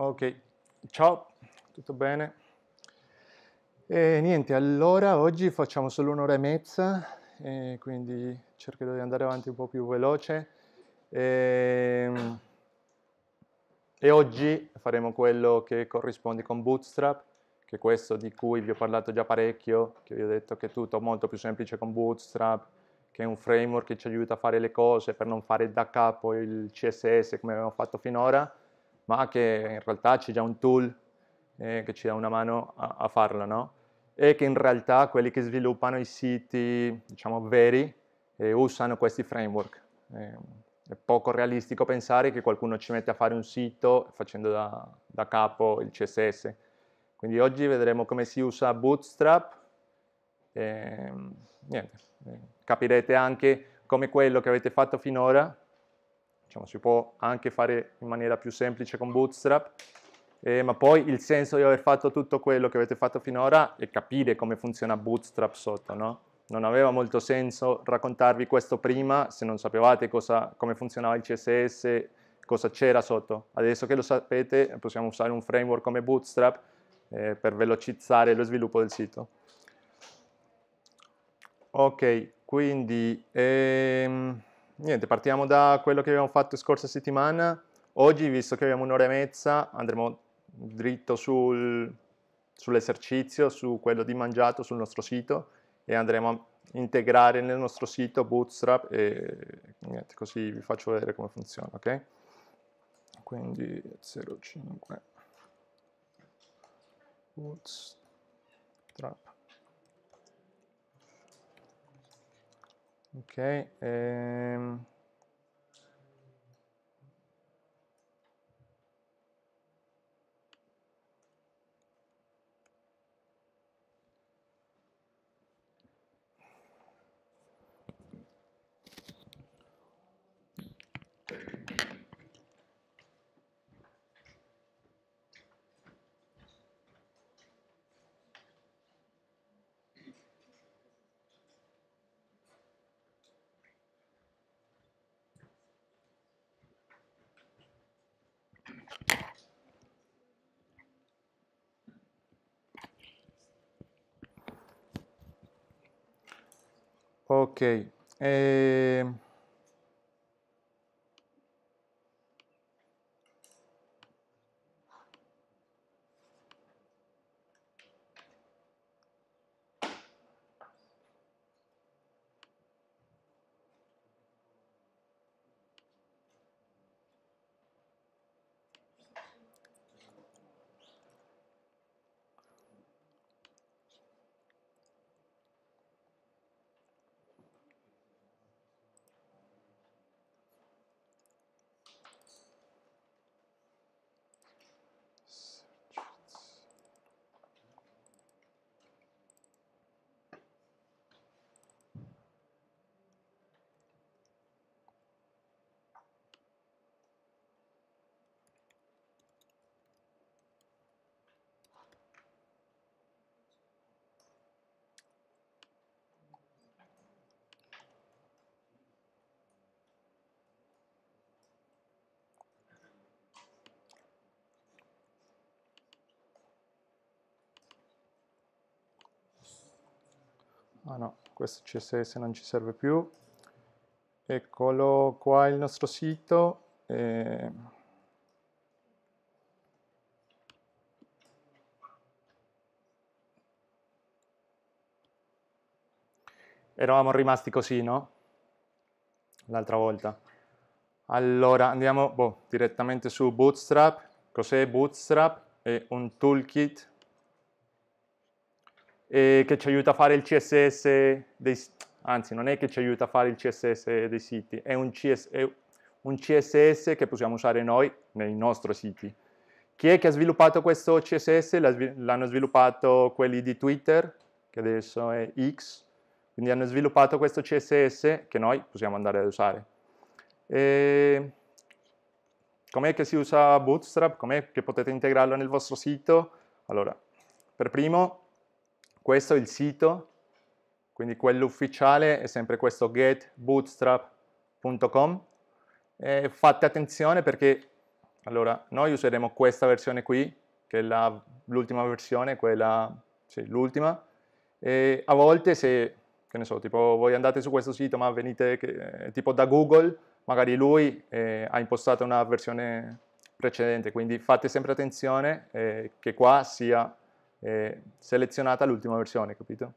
Ok, ciao, tutto bene? E niente, allora oggi facciamo solo un'ora e mezza, e quindi cercherò di andare avanti un po' più veloce. E, e oggi faremo quello che corrisponde con Bootstrap, che è questo di cui vi ho parlato già parecchio, che vi ho detto che è tutto molto più semplice con Bootstrap, che è un framework che ci aiuta a fare le cose per non fare da capo il CSS come abbiamo fatto finora, ma che in realtà c'è già un tool eh, che ci dà una mano a, a farlo, no? E che in realtà quelli che sviluppano i siti, diciamo, veri, eh, usano questi framework. Eh, è poco realistico pensare che qualcuno ci mette a fare un sito facendo da, da capo il CSS. Quindi oggi vedremo come si usa Bootstrap e niente, capirete anche come quello che avete fatto finora, diciamo, si può anche fare in maniera più semplice con Bootstrap, eh, ma poi il senso di aver fatto tutto quello che avete fatto finora è capire come funziona Bootstrap sotto, no? Non aveva molto senso raccontarvi questo prima se non sapevate cosa, come funzionava il CSS, cosa c'era sotto. Adesso che lo sapete possiamo usare un framework come Bootstrap eh, per velocizzare lo sviluppo del sito. Ok, quindi ehm, niente, partiamo da quello che abbiamo fatto scorsa settimana. Oggi, visto che abbiamo un'ora e mezza, andremo dritto sul, sull'esercizio, su quello di mangiato sul nostro sito e andremo a integrare nel nostro sito Bootstrap e niente, così vi faccio vedere come funziona, ok? Quindi 05 Bootstrap Ok, ehm... Ok, eh, Ah no, questo CSS non ci serve più. Eccolo qua il nostro sito. Eh... Eravamo rimasti così, no? L'altra volta. Allora andiamo boh, direttamente su Bootstrap. Cos'è Bootstrap? È un toolkit e che ci aiuta a fare il CSS dei, anzi non è che ci aiuta a fare il CSS dei siti, è un, CS, è un CSS che possiamo usare noi nei nostri siti. Chi è che ha sviluppato questo CSS? L'hanno sviluppato quelli di Twitter, che adesso è X, quindi hanno sviluppato questo CSS che noi possiamo andare ad usare. Com'è che si usa Bootstrap? Com'è che potete integrarlo nel vostro sito? Allora, per primo questo è il sito, quindi quello ufficiale è sempre questo getbootstrap.com. fate attenzione perché allora noi useremo questa versione qui, che è l'ultima versione, quella, sì, l'ultima, e a volte se, che ne so, tipo voi andate su questo sito ma venite che, tipo da Google, magari lui eh, ha impostato una versione precedente, quindi fate sempre attenzione eh, che qua sia eh, selezionata l'ultima versione, capito?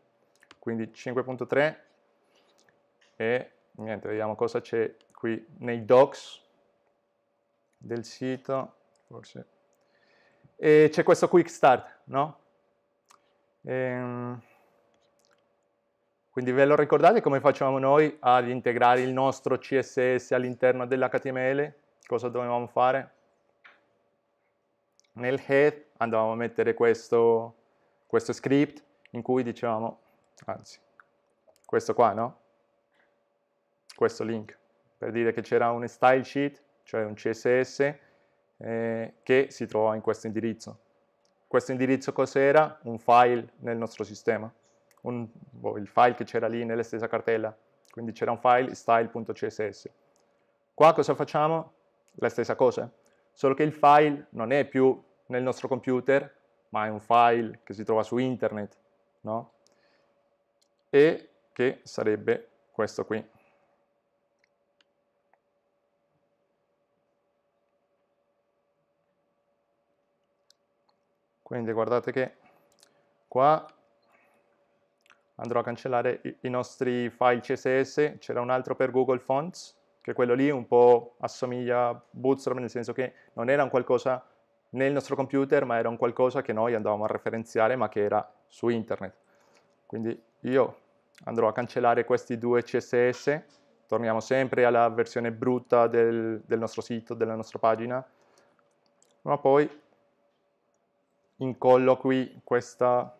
Quindi 5.3 e niente, vediamo cosa c'è qui nei docs del sito, forse. E c'è questo quick start, no? Ehm, quindi ve lo ricordate come facciamo noi ad integrare il nostro CSS all'interno dell'HTML? Cosa dovevamo fare? Nel head andavamo a mettere questo, questo script in cui dicevamo, anzi, questo qua, no? Questo link, per dire che c'era un style sheet, cioè un CSS, eh, che si trova in questo indirizzo. Questo indirizzo cos'era? Un file nel nostro sistema, un, boh, il file che c'era lì nella stessa cartella, quindi c'era un file style.css. Qua cosa facciamo? La stessa cosa, solo che il file non è più nel nostro computer, ma è un file che si trova su internet, no? E che sarebbe questo qui. Quindi guardate che qua andrò a cancellare i, nostri file CSS, c'era un altro per Google Fonts, che quello lì un po' assomiglia a Bootstrap, nel senso che non era un qualcosa nel nostro computer, ma era un qualcosa che noi andavamo a referenziare, ma che era su internet. Quindi io andrò a cancellare questi due CSS, torniamo sempre alla versione brutta del, del nostro sito, della nostra pagina, ma poi incollo qui questa,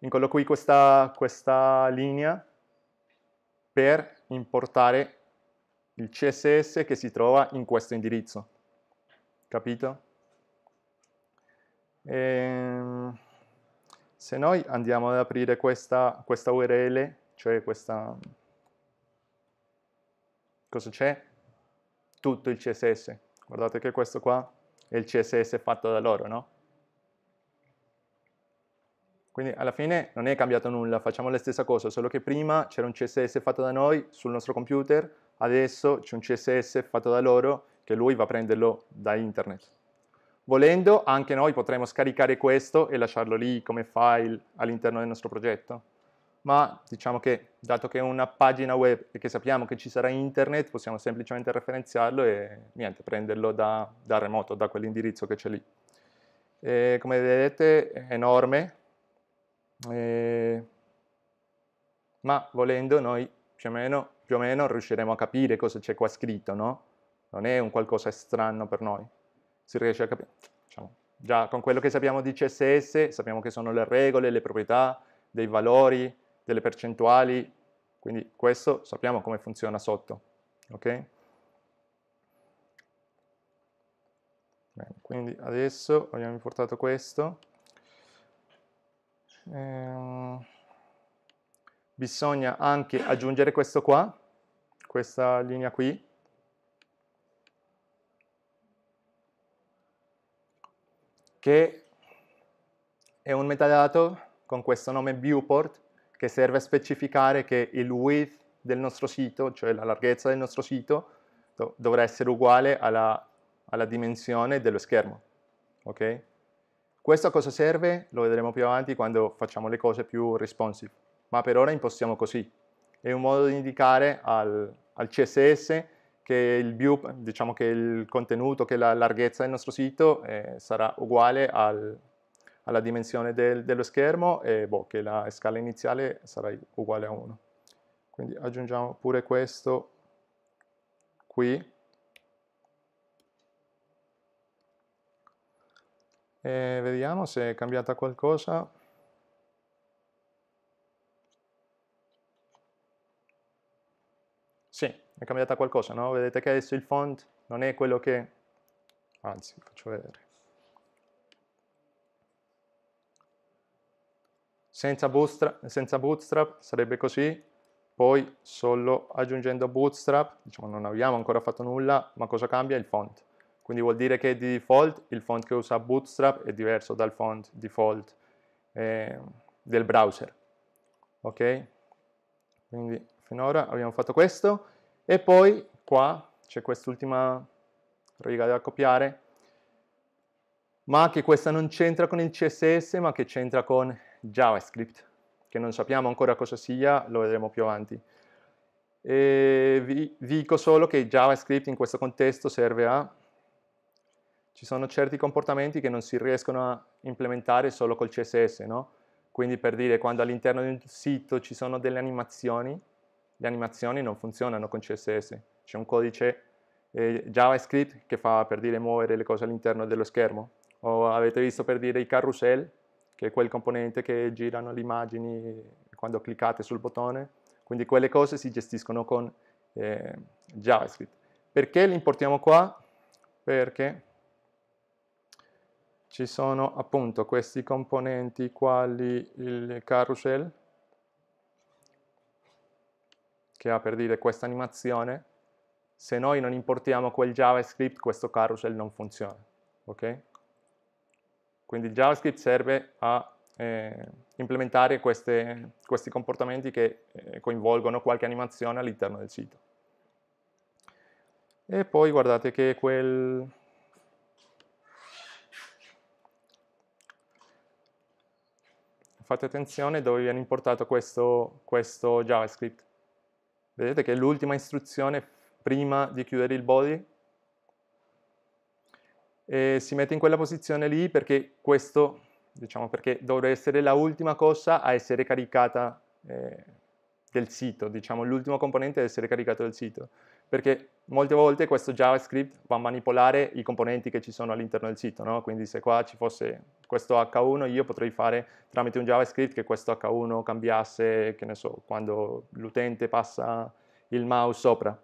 incollo qui questa, questa linea per importare il CSS che si trova in questo indirizzo. Capito? E, ehm, se noi andiamo ad aprire questa, questa URL, cioè questa... Cosa c'è? Tutto il CSS. Guardate che questo qua è il CSS fatto da loro, no? Quindi alla fine non è cambiato nulla, facciamo la stessa cosa, solo che prima c'era un CSS fatto da noi sul nostro computer, adesso c'è un CSS fatto da loro che lui va a prenderlo da internet. Volendo, anche noi potremmo scaricare questo e lasciarlo lì come file all'interno del nostro progetto. Ma diciamo che, dato che è una pagina web e che sappiamo che ci sarà internet, possiamo semplicemente referenziarlo e niente, prenderlo da, da remoto, da quell'indirizzo che c'è lì. E, come vedete è enorme, eh, ma volendo noi più o, meno, più o meno riusciremo a capire cosa c'è qua scritto, no? Non è un qualcosa strano per noi, si riesce a capire. Diciamo, già con quello che sappiamo di CSS, sappiamo che sono le regole, le proprietà, dei valori, delle percentuali, quindi questo sappiamo come funziona sotto, ok? Bene, quindi adesso abbiamo importato questo. Ehm, bisogna anche aggiungere questo qua, questa linea qui, che è un metadato con questo nome viewport che serve a specificare che il width del nostro sito, cioè la larghezza del nostro sito, dovrà essere uguale alla, alla dimensione dello schermo. Okay? Questo a cosa serve? Lo vedremo più avanti quando facciamo le cose più responsive, ma per ora impostiamo così. È un modo di indicare al, al CSS che il view, diciamo che il contenuto, che la larghezza del nostro sito eh, sarà uguale al, alla dimensione del, dello schermo e boh, che la scala iniziale sarà uguale a 1. Quindi aggiungiamo pure questo qui E vediamo se è cambiata qualcosa. Sì, è cambiata qualcosa, no? Vedete che adesso il font non è quello che... Anzi, faccio vedere. Senza bootstrap, senza bootstrap sarebbe così, poi solo aggiungendo Bootstrap, diciamo non abbiamo ancora fatto nulla, ma cosa cambia? Il font. Quindi vuol dire che di default il font che usa Bootstrap è diverso dal font default eh, del browser. Ok? Quindi finora abbiamo fatto questo e poi qua c'è quest'ultima riga da copiare, ma che questa non c'entra con il CSS, ma che c'entra con JavaScript, che non sappiamo ancora cosa sia, lo vedremo più avanti. E vi, vi dico solo che JavaScript in questo contesto serve a... Ci sono certi comportamenti che non si riescono a implementare solo col CSS, no? Quindi per dire, quando all'interno di un sito ci sono delle animazioni, le animazioni non funzionano con CSS. C'è un codice eh, JavaScript che fa per dire muovere le cose all'interno dello schermo. O avete visto per dire i carousel, che è quel componente che girano le immagini quando cliccate sul bottone. Quindi quelle cose si gestiscono con eh, JavaScript. Perché li importiamo qua? Perché ci sono appunto questi componenti quali il carousel, che ha per dire questa animazione, se noi non importiamo quel JavaScript questo carousel non funziona. Okay? Quindi il JavaScript serve a eh, implementare queste, questi comportamenti che eh, coinvolgono qualche animazione all'interno del sito. E poi guardate che quel... Fate attenzione dove viene importato questo, questo JavaScript. Vedete che l'ultima istruzione prima di chiudere il body e si mette in quella posizione lì perché questo, diciamo, perché dovrebbe essere la ultima cosa a essere caricata eh, del sito, diciamo, l'ultimo componente ad essere caricato del sito, perché molte volte questo JavaScript va a manipolare i componenti che ci sono all'interno del sito, no? quindi se qua ci fosse questo H1 io potrei fare tramite un JavaScript che questo H1 cambiasse, che ne so, quando l'utente passa il mouse sopra,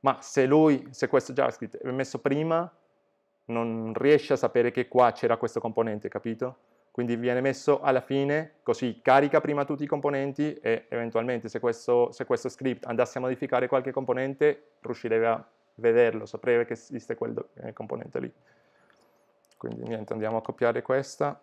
ma se lui, se questo JavaScript è messo prima, non riesce a sapere che qua c'era questo componente, capito? Quindi viene messo alla fine, così carica prima tutti i componenti e eventualmente se questo, se questo script andasse a modificare qualche componente, riuscirebbe a vederlo, saprebbe che esiste quel eh, componente lì. Quindi niente, andiamo a copiare questa.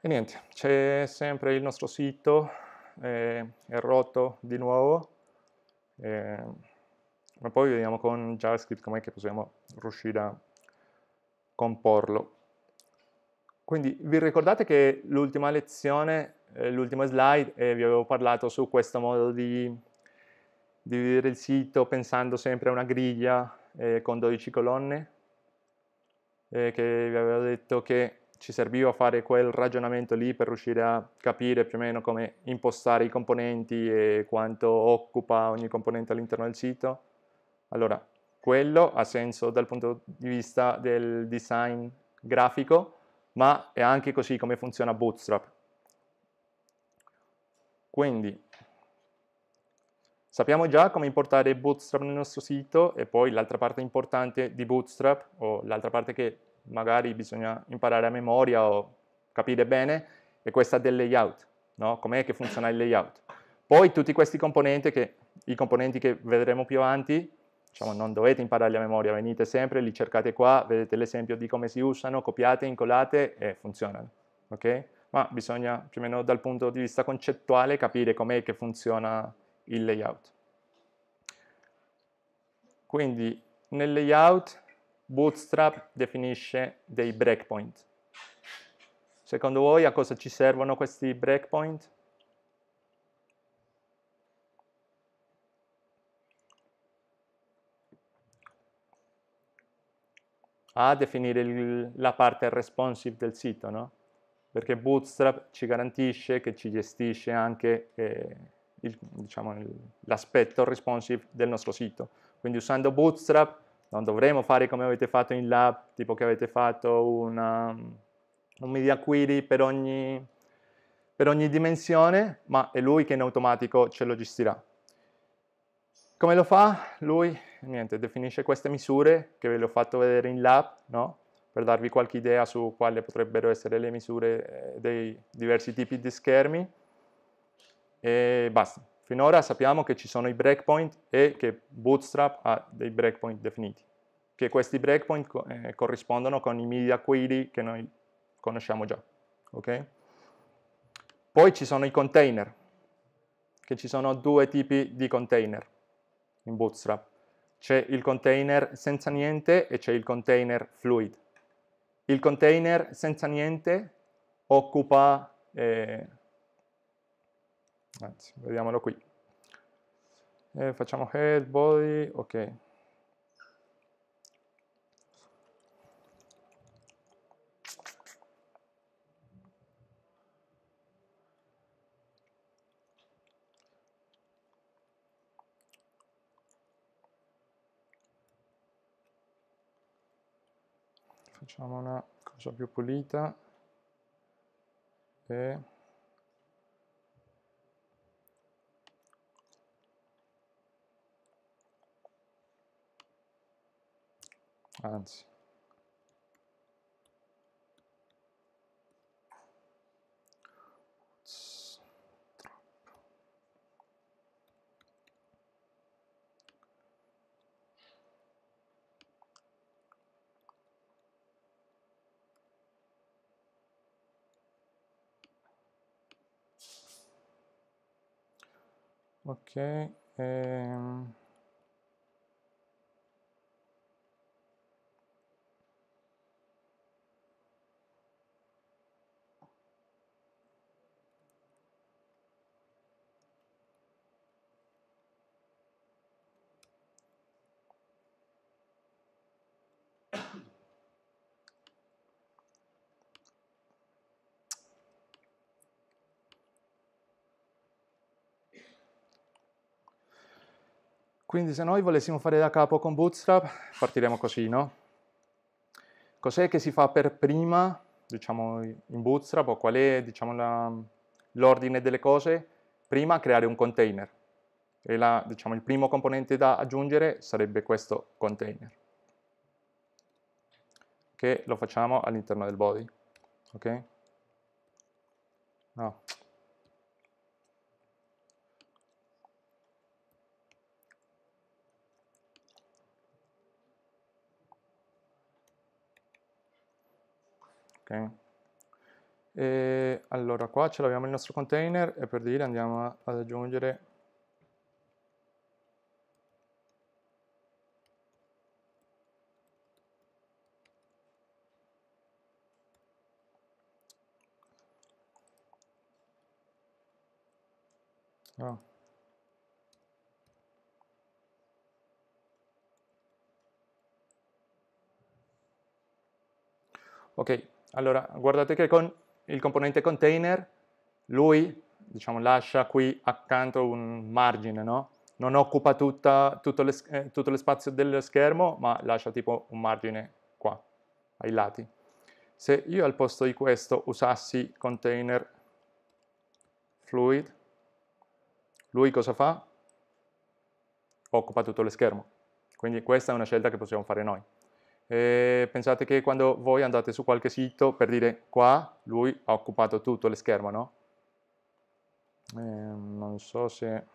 E niente, c'è sempre il nostro sito, eh, è rotto di nuovo, eh, ma poi vediamo con JavaScript com'è che possiamo riuscire a comporlo. Quindi vi ricordate che l'ultima lezione, eh, l'ultima slide, eh, vi avevo parlato su questo modo di dividere il sito pensando sempre a una griglia eh, con 12 colonne? Eh, che vi avevo detto che ci serviva fare quel ragionamento lì per riuscire a capire più o meno come impostare i componenti e quanto occupa ogni componente all'interno del sito. Allora, quello ha senso dal punto di vista del design grafico, ma è anche così come funziona Bootstrap. Quindi, sappiamo già come importare Bootstrap nel nostro sito e poi l'altra parte importante di Bootstrap, o l'altra parte che magari bisogna imparare a memoria o capire bene, è questa del layout, no? com'è che funziona il layout. Poi tutti questi componenti, che, i componenti che vedremo più avanti, diciamo, non dovete impararli a memoria, venite sempre, li cercate qua, vedete l'esempio di come si usano, copiate, incolate e funzionano. Okay? Ma bisogna più o meno dal punto di vista concettuale capire com'è che funziona il layout. Quindi nel layout Bootstrap definisce dei breakpoint. Secondo voi a cosa ci servono questi breakpoint? A definire il, la parte responsive del sito, no? Perché Bootstrap ci garantisce che ci gestisce anche eh, diciamo, l'aspetto responsive del nostro sito. Quindi usando Bootstrap non dovremo fare come avete fatto in lab, tipo che avete fatto una, un media query per ogni, per ogni dimensione, ma è lui che in automatico ce lo gestirà. Come lo fa? Lui niente, definisce queste misure che ve le ho fatto vedere in lab, no? per darvi qualche idea su quali potrebbero essere le misure eh, dei diversi tipi di schermi. E basta. Finora sappiamo che ci sono i breakpoint e che Bootstrap ha dei breakpoint definiti, che questi breakpoint co eh, corrispondono con i media query che noi conosciamo già. Okay? Poi ci sono i container, che ci sono due tipi di container in Bootstrap. C'è il container senza niente e c'è il container fluid. Il container senza niente occupa, eh, anzi, vediamolo qui. Eh, facciamo head, body, ok. facciamo una cosa più pulita e anzi Ok. Ehm. Quindi se noi volessimo fare da capo con Bootstrap, partiremo così, no? Cos'è che si fa per prima, diciamo, in Bootstrap, o qual è, diciamo, l'ordine delle cose? Prima creare un container. E la, diciamo, il primo componente da aggiungere sarebbe questo container. Che lo facciamo all'interno del body. Ok? No. E allora qua ce l'abbiamo il nostro container e per dire andiamo ad aggiungere oh. Ok, allora, guardate che con il componente container, lui diciamo, lascia qui accanto un margine, no? Non occupa tutta, tutto, le, eh, tutto lo spazio dello schermo, ma lascia tipo un margine qua, ai lati. Se io al posto di questo usassi container fluid, lui cosa fa? Occupa tutto lo schermo. Quindi questa è una scelta che possiamo fare noi. E pensate che quando voi andate su qualche sito, per dire qua, lui ha occupato tutto lo schermo, no? Eh, non so se...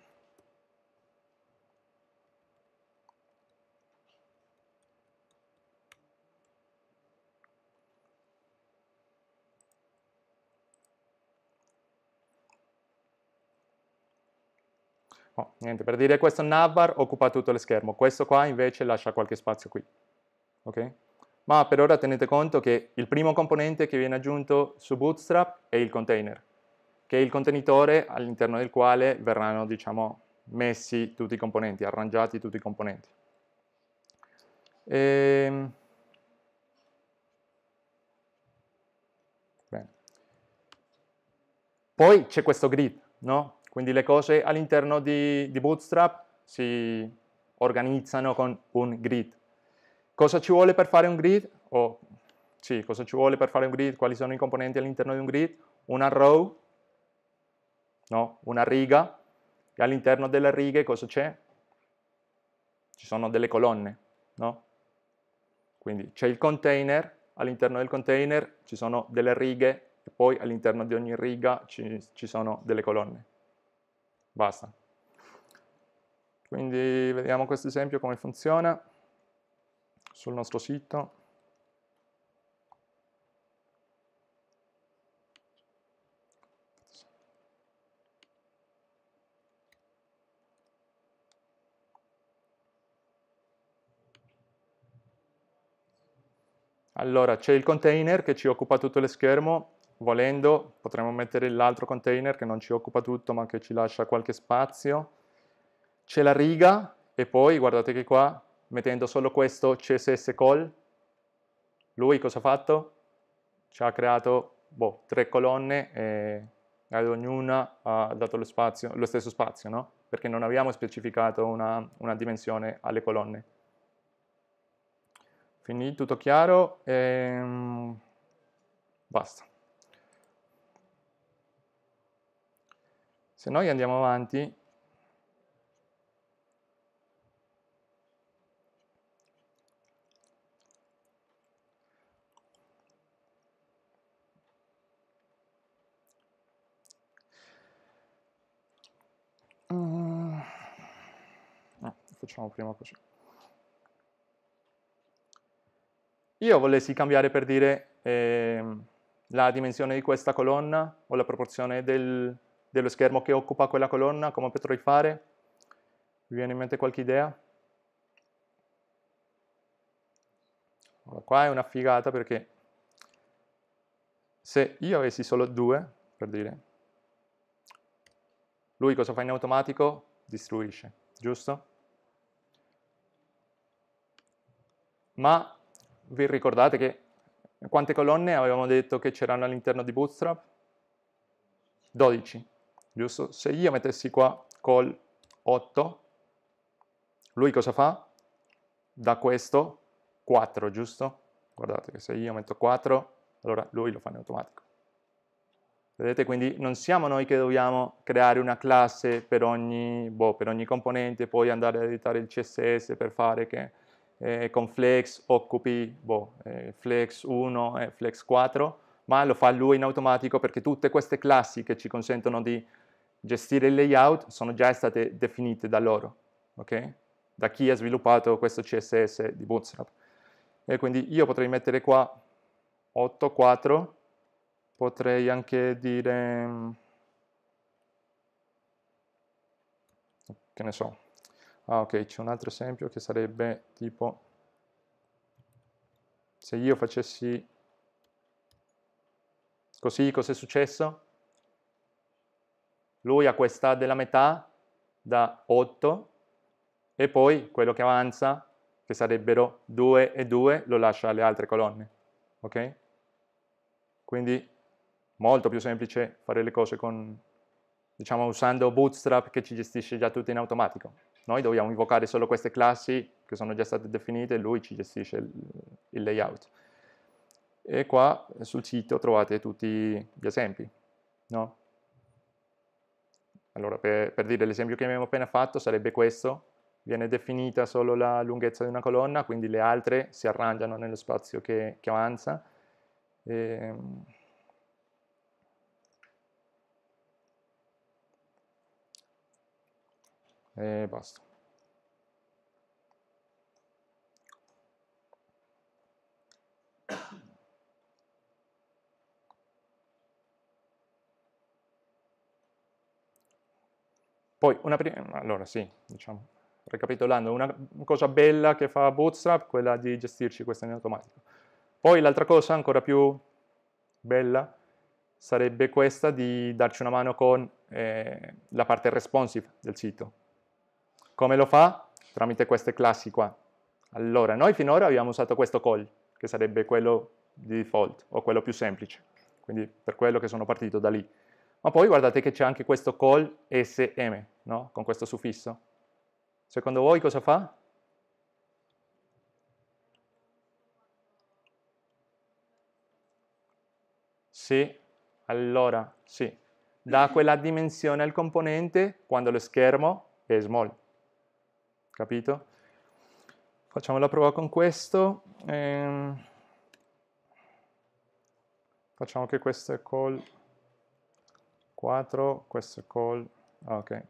Oh, niente, per dire questo navbar occupa tutto lo schermo, questo qua invece lascia qualche spazio qui ok? Ma per ora tenete conto che il primo componente che viene aggiunto su Bootstrap è il container, che è il contenitore all'interno del quale verranno, diciamo, messi tutti i componenti, arrangiati tutti i componenti. E... Ehm, bene. Poi c'è questo grid, no? Quindi le cose all'interno di, di Bootstrap si organizzano con un grid. Cosa ci vuole per fare un grid? Oh, sì, cosa ci vuole per fare un grid? Quali sono i componenti all'interno di un grid? Una row, no? una riga, e all'interno delle righe cosa c'è? ci sono delle colonne, no? Quindi c'è il container, all'interno del container ci sono delle righe e poi all'interno di ogni riga ci, ci sono delle colonne. Basta. Quindi vediamo questo esempio come funziona sul nostro sito. Allora, c'è il container che ci occupa tutto lo schermo, volendo potremmo mettere l'altro container che non ci occupa tutto ma che ci lascia qualche spazio. C'è la riga e poi, guardate che qua, mettendo solo questo CSS call, lui cosa ha fatto? Ci ha creato boh, tre colonne e ad ognuna ha dato lo, spazio, lo stesso spazio, no? Perché non abbiamo specificato una, una dimensione alle colonne. Quindi tutto chiaro? Ehm, basta. Se noi andiamo avanti, mm. no, facciamo prima così. io volessi cambiare per dire eh, la dimensione di questa colonna o la proporzione del, dello schermo che occupa quella colonna, come potrei fare? Vi viene in mente qualche idea? Allora, qua è una figata perché se io avessi solo due, per dire, lui cosa fa in automatico? Distruisce, giusto? Ma vi ricordate che quante colonne avevamo detto che c'erano all'interno di Bootstrap? 12, giusto? Se io mettessi qua col 8, lui cosa fa? Da questo 4, giusto? Guardate che se io metto 4, allora lui lo fa in automatico. Vedete? Quindi non siamo noi che dobbiamo creare una classe per ogni, boh, per ogni componente poi andare a editare il CSS per fare che eh, con Flex occupi boh, eh, Flex 1 e Flex 4, ma lo fa lui in automatico perché tutte queste classi che ci consentono di gestire il layout sono già state definite da loro, ok? Da chi ha sviluppato questo CSS di Bootstrap. E quindi io potrei mettere qua 8, 4, potrei anche dire, che ne so, Ah ok, c'è un altro esempio che sarebbe tipo se io facessi così, cos'è successo? Lui ha questa della metà da 8 e poi quello che avanza, che sarebbero 2 e 2, lo lascia alle altre colonne. Ok? Quindi molto più semplice fare le cose con, diciamo, usando Bootstrap che ci gestisce già tutto in automatico. Noi dobbiamo invocare solo queste classi che sono già state definite e lui ci gestisce il, il layout. E qua sul sito trovate tutti gli esempi. No? Allora, per, per dire l'esempio che abbiamo appena fatto sarebbe questo. Viene definita solo la lunghezza di una colonna, quindi le altre si arrangiano nello spazio che, che avanza. E, e basta. Poi, una prima, allora sì, diciamo, ricapitolando, una cosa bella che fa Bootstrap è quella di gestirci questo in automatico. Poi l'altra cosa ancora più bella sarebbe questa di darci una mano con eh, la parte responsive del sito. Come lo fa? Tramite queste classi qua. Allora, noi finora abbiamo usato questo call, che sarebbe quello di default, o quello più semplice, quindi per quello che sono partito da lì. Ma poi guardate che c'è anche questo call sm, no? con questo suffisso. Secondo voi cosa fa? Sì, allora, sì. Dà quella dimensione al componente quando lo schermo è small capito? Facciamo la prova con questo. Ehm, facciamo che questo è call 4, questo è call... Ah, ok.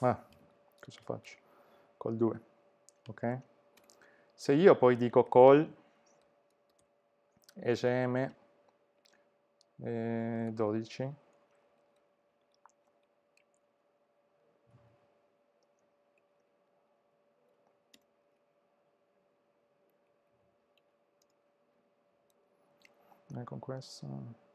Ah, cosa faccio? Call 2, ok? Se io poi dico call esm eh, 12 e questo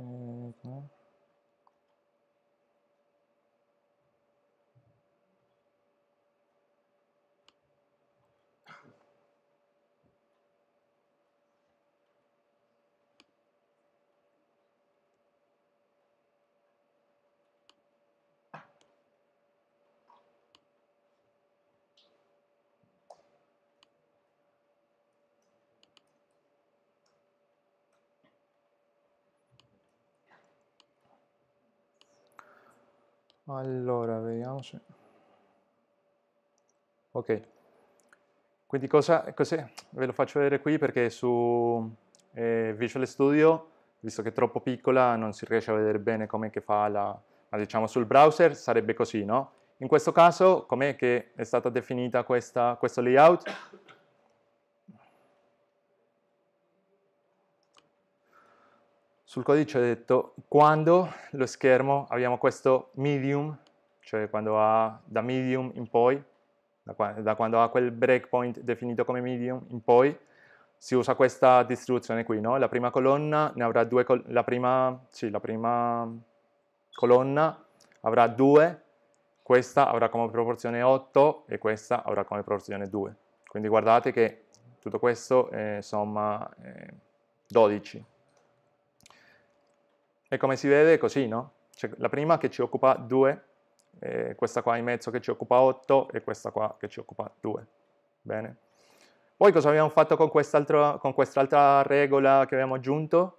America Allora, vediamo se... Ok, quindi cosa, cos'è? Ve lo faccio vedere qui perché su eh, Visual Studio, visto che è troppo piccola, non si riesce a vedere bene come che fa la... Ma diciamo sul browser sarebbe così, no? In questo caso, com'è che è stata definita questa, questo layout? Sul codice ho detto quando lo schermo abbiamo questo medium, cioè quando ha da medium in poi, da, quando, da quando ha quel breakpoint definito come medium in poi, si usa questa distribuzione qui, no? La prima colonna ne avrà due, la prima, sì, la prima colonna avrà 2, questa avrà come proporzione 8 e questa avrà come proporzione 2. Quindi guardate che tutto questo è somma eh, 12. E come si vede è così, no? C'è la prima che ci occupa 2, eh, questa qua in mezzo che ci occupa 8 e questa qua che ci occupa 2. Bene. Poi cosa abbiamo fatto con quest'altra, con quest'altra regola che abbiamo aggiunto?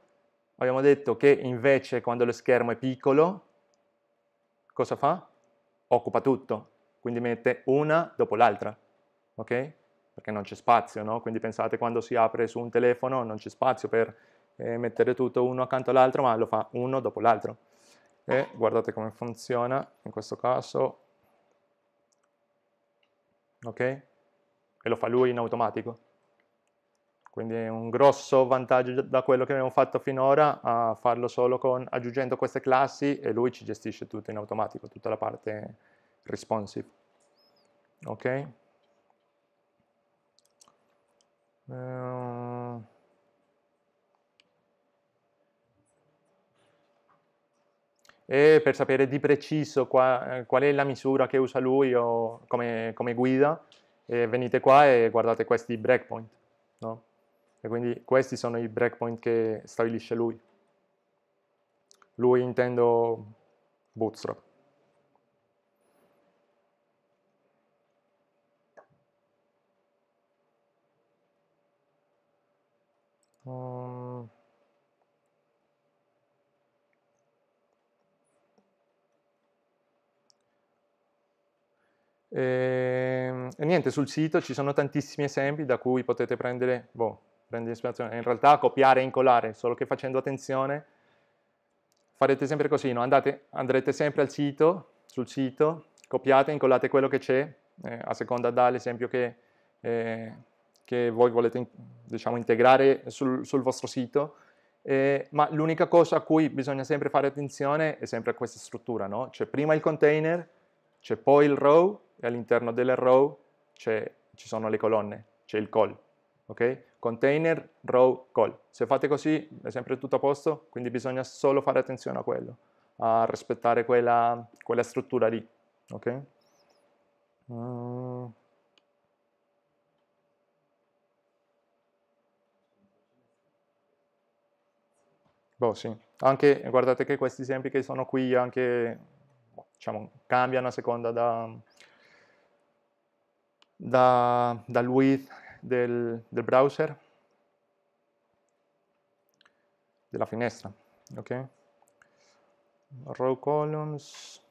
Abbiamo detto che invece quando lo schermo è piccolo, cosa fa? Occupa tutto, quindi mette una dopo l'altra, ok? Perché non c'è spazio, no? Quindi pensate quando si apre su un telefono non c'è spazio per e mettere tutto uno accanto all'altro, ma lo fa uno dopo l'altro. E guardate come funziona in questo caso. Ok? E lo fa lui in automatico. Quindi è un grosso vantaggio da quello che abbiamo fatto finora a farlo solo con, aggiungendo queste classi e lui ci gestisce tutto in automatico, tutta la parte responsive. Ok? Uh, e per sapere di preciso qua, eh, qual è la misura che usa lui o come, come guida, eh, venite qua e guardate questi breakpoint. No? E quindi questi sono i breakpoint che stabilisce lui. Lui intendo Bootstrap. E, ehm, e, niente, sul sito ci sono tantissimi esempi da cui potete prendere, boh, prendere ispirazione. In realtà copiare e incolare, solo che facendo attenzione farete sempre così, no? Andate, andrete sempre al sito, sul sito, copiate incollate quello che c'è, eh, a seconda dall'esempio che, eh, che voi volete diciamo, integrare sul, sul vostro sito, eh, ma l'unica cosa a cui bisogna sempre fare attenzione è sempre questa struttura, no? C'è prima il container, c'è poi il row e all'interno delle row ci sono le colonne, c'è il call, ok? Container, row, call. Se fate così è sempre tutto a posto, quindi bisogna solo fare attenzione a quello, a rispettare quella, quella struttura lì, ok? Uh... Boh, sì. Anche, guardate che questi esempi che sono qui anche, diciamo, cambiano a seconda da, da, dal width del, del browser, della finestra, ok? Row columns.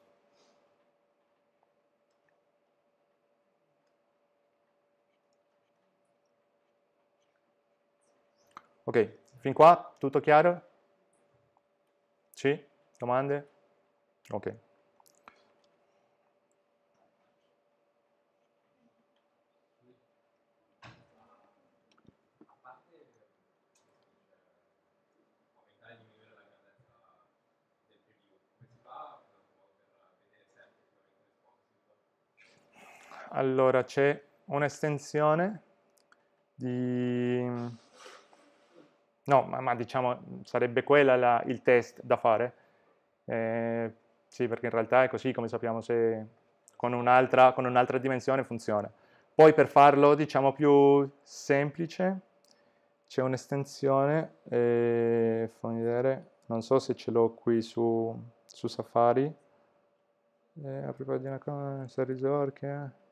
Ok, fin qua tutto chiaro? Sì? Domande? Ok. Allora c'è un'estensione di... No, ma, ma, diciamo sarebbe quella la, il test da fare. Eh, sì, perché in realtà è così come sappiamo se con un'altra, un'altra dimensione funziona. Poi per farlo diciamo più semplice c'è un'estensione, eh, fammi vedere, non so se ce l'ho qui su, su Safari. Eh, apri pagina con risorche.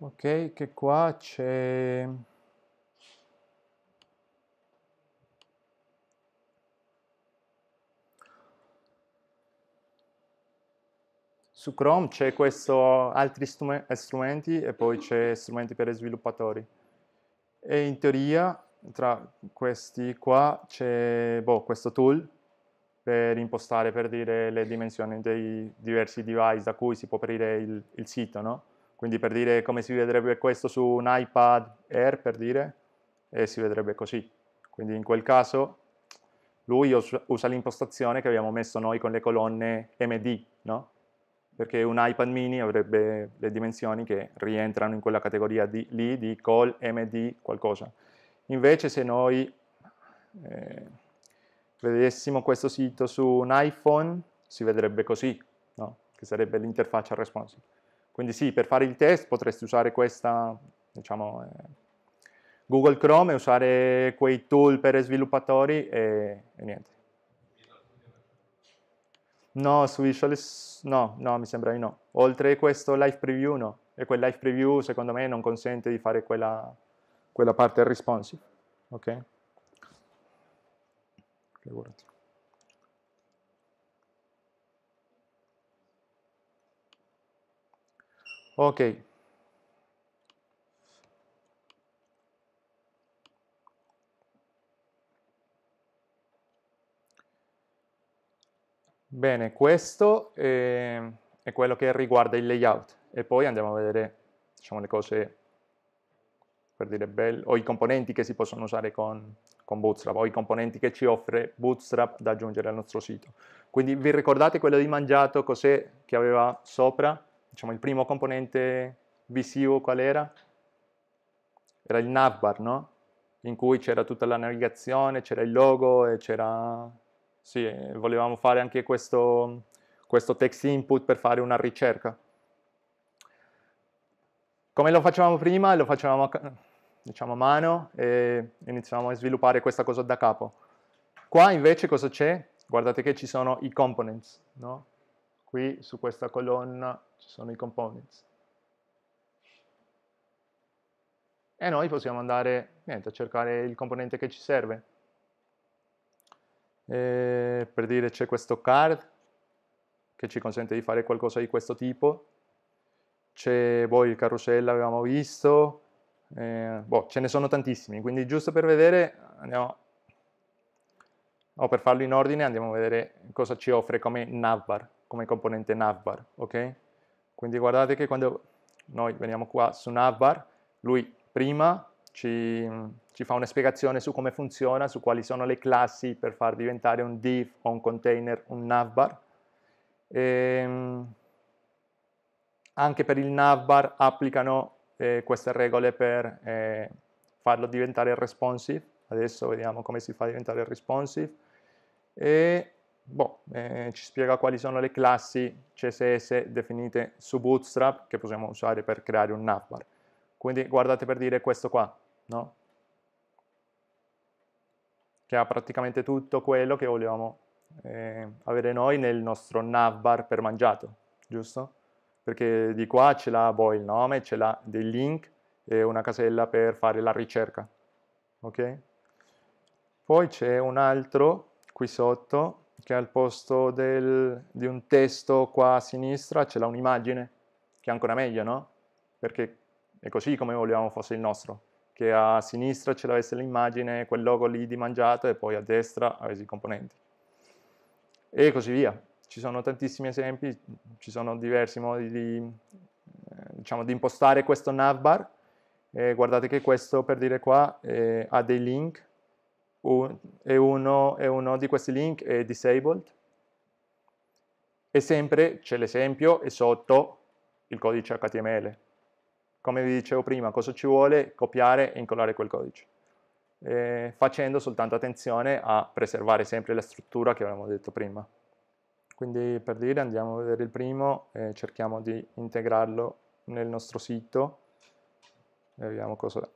Ok, che qua c'è... Su Chrome c'è questo altri strumenti e poi c'è strumenti per sviluppatori. E in teoria tra questi qua c'è boh, questo tool per impostare, per dire le dimensioni dei diversi device da cui si può aprire il, il sito, no? Quindi per dire come si vedrebbe questo su un iPad Air, per dire, e si vedrebbe così. Quindi in quel caso lui usa l'impostazione che abbiamo messo noi con le colonne MD, no? Perché un iPad mini avrebbe le dimensioni che rientrano in quella categoria di, lì di call MD qualcosa. Invece se noi eh, vedessimo questo sito su un iPhone si vedrebbe così, no? Che sarebbe l'interfaccia responsive. Quindi sì, per fare il test potresti usare questa, diciamo, eh, Google Chrome e usare quei tool per sviluppatori e, e niente. No, su Visual, no, no, mi sembra di no. Oltre questo live preview no. E quel live preview secondo me non consente di fare quella, quella parte responsive. Ok? Figurati. Ok. Bene, questo è, è quello che riguarda il layout e poi andiamo a vedere diciamo, le cose per dire bello, o i componenti che si possono usare con, con Bootstrap, o i componenti che ci offre Bootstrap da aggiungere al nostro sito. Quindi vi ricordate quello di mangiato, cos'è che aveva sopra? Diciamo il primo componente visivo qual era? Era il navbar, no? In cui c'era tutta la navigazione, c'era il logo e c'era... Sì, volevamo fare anche questo, questo text input per fare una ricerca. Come lo facevamo prima, lo facevamo diciamo a mano e iniziamo a sviluppare questa cosa da capo. Qua invece cosa c'è? Guardate che ci sono i components, no? Qui su questa colonna ci sono i components. E noi possiamo andare niente, a cercare il componente che ci serve. E per dire c'è questo card che ci consente di fare qualcosa di questo tipo. C'è poi il carosello, avevamo visto. Eh, boh, ce ne sono tantissimi, quindi giusto per vedere andiamo o per farlo in ordine andiamo a vedere cosa ci offre come navbar, come componente navbar, ok? Quindi guardate che quando noi veniamo qua su navbar, lui prima ci, ci, fa una spiegazione su come funziona, su quali sono le classi per far diventare un div o un container un navbar. E, ehm, anche per il navbar applicano eh, queste regole per eh, farlo diventare responsive. Adesso vediamo come si fa a diventare responsive. E boh, eh, ci spiega quali sono le classi CSS definite su Bootstrap che possiamo usare per creare un navbar. Quindi guardate per dire questo qua, no? Che ha praticamente tutto quello che volevamo eh, avere noi nel nostro navbar per mangiato, giusto? Perché di qua ce l'ha poi il nome, ce l'ha dei link e una casella per fare la ricerca, ok? Poi c'è un altro qui sotto che al posto del, di un testo qua a sinistra ce l'ha un'immagine, che è ancora meglio, no? Perché è così come volevamo fosse il nostro, che a sinistra ce l'avesse l'immagine, quel logo lì di mangiato e poi a destra avessi i componenti. E così via. Ci sono tantissimi esempi, ci sono diversi modi di, eh, diciamo, di impostare questo navbar. E guardate che questo, per dire qua, eh, ha dei link e, uno, e uno di questi link è disabled. E sempre c'è l'esempio e sotto il codice HTML come vi dicevo prima, cosa ci vuole? Copiare e incollare quel codice, eh, facendo soltanto attenzione a preservare sempre la struttura che avevamo detto prima. Quindi per dire andiamo a vedere il primo e cerchiamo di integrarlo nel nostro sito e vediamo cosa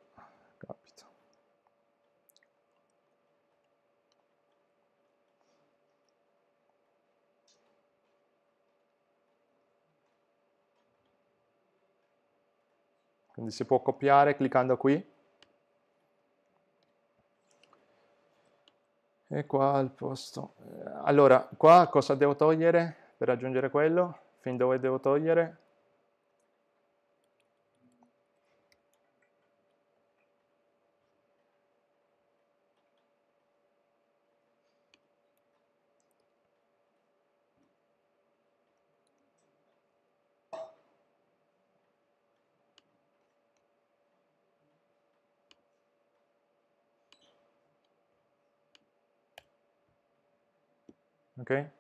Quindi si può copiare cliccando qui. E qua al posto. Allora, qua cosa devo togliere per aggiungere quello? Fin dove devo togliere? Ok?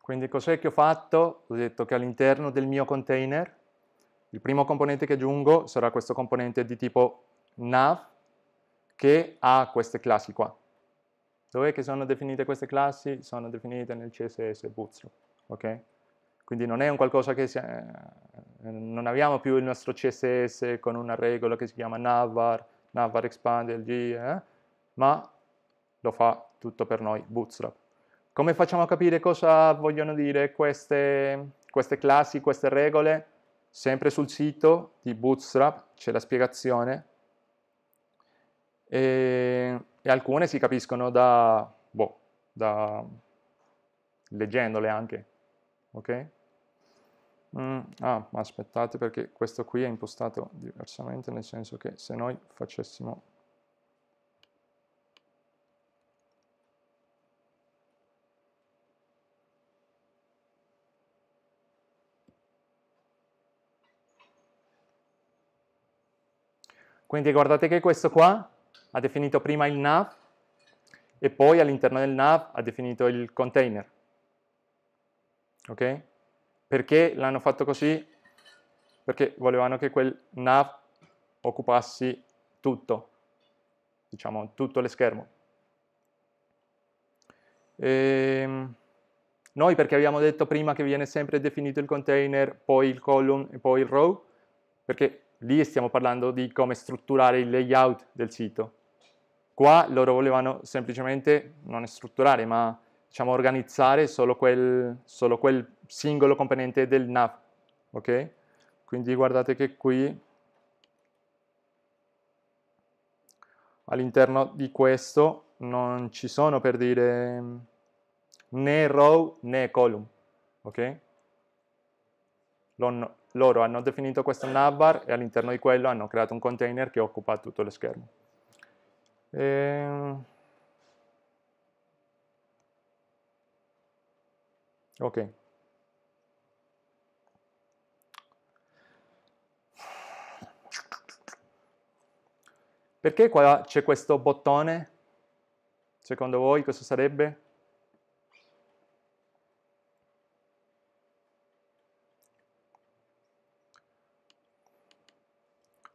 Quindi cos'è che ho fatto? Ho detto che all'interno del mio container il primo componente che aggiungo sarà questo componente di tipo nav che ha queste classi qua. Dov'è che sono definite queste classi? Sono definite nel CSS Bootstrap. Ok? Quindi non è un qualcosa che si, eh, non abbiamo più il nostro CSS con una regola che si chiama navvar, navvar expand, lg, eh? ma lo fa tutto per noi Bootstrap. Come facciamo a capire cosa vogliono dire queste, queste classi, queste regole? Sempre sul sito di Bootstrap c'è la spiegazione e, e, alcune si capiscono da, boh, da leggendole anche, ok? Mm, ah, aspettate perché questo qui è impostato diversamente, nel senso che se noi facessimo Quindi guardate che questo qua ha definito prima il nav e poi all'interno del nav ha definito il container. Ok? Perché l'hanno fatto così? Perché volevano che quel nav occupassi tutto, diciamo tutto lo schermo. E ehm, noi perché abbiamo detto prima che viene sempre definito il container, poi il column e poi il row, perché lì stiamo parlando di come strutturare il layout del sito. Qua loro volevano semplicemente non strutturare, ma diciamo organizzare solo quel, solo quel singolo componente del nav, ok? Quindi guardate che qui all'interno di questo non ci sono per dire né row né column, ok? Loro hanno definito questo navbar e all'interno di quello hanno creato un container che occupa tutto lo schermo. E... Ehm, ok. Perché qua c'è questo bottone? Secondo voi cosa sarebbe?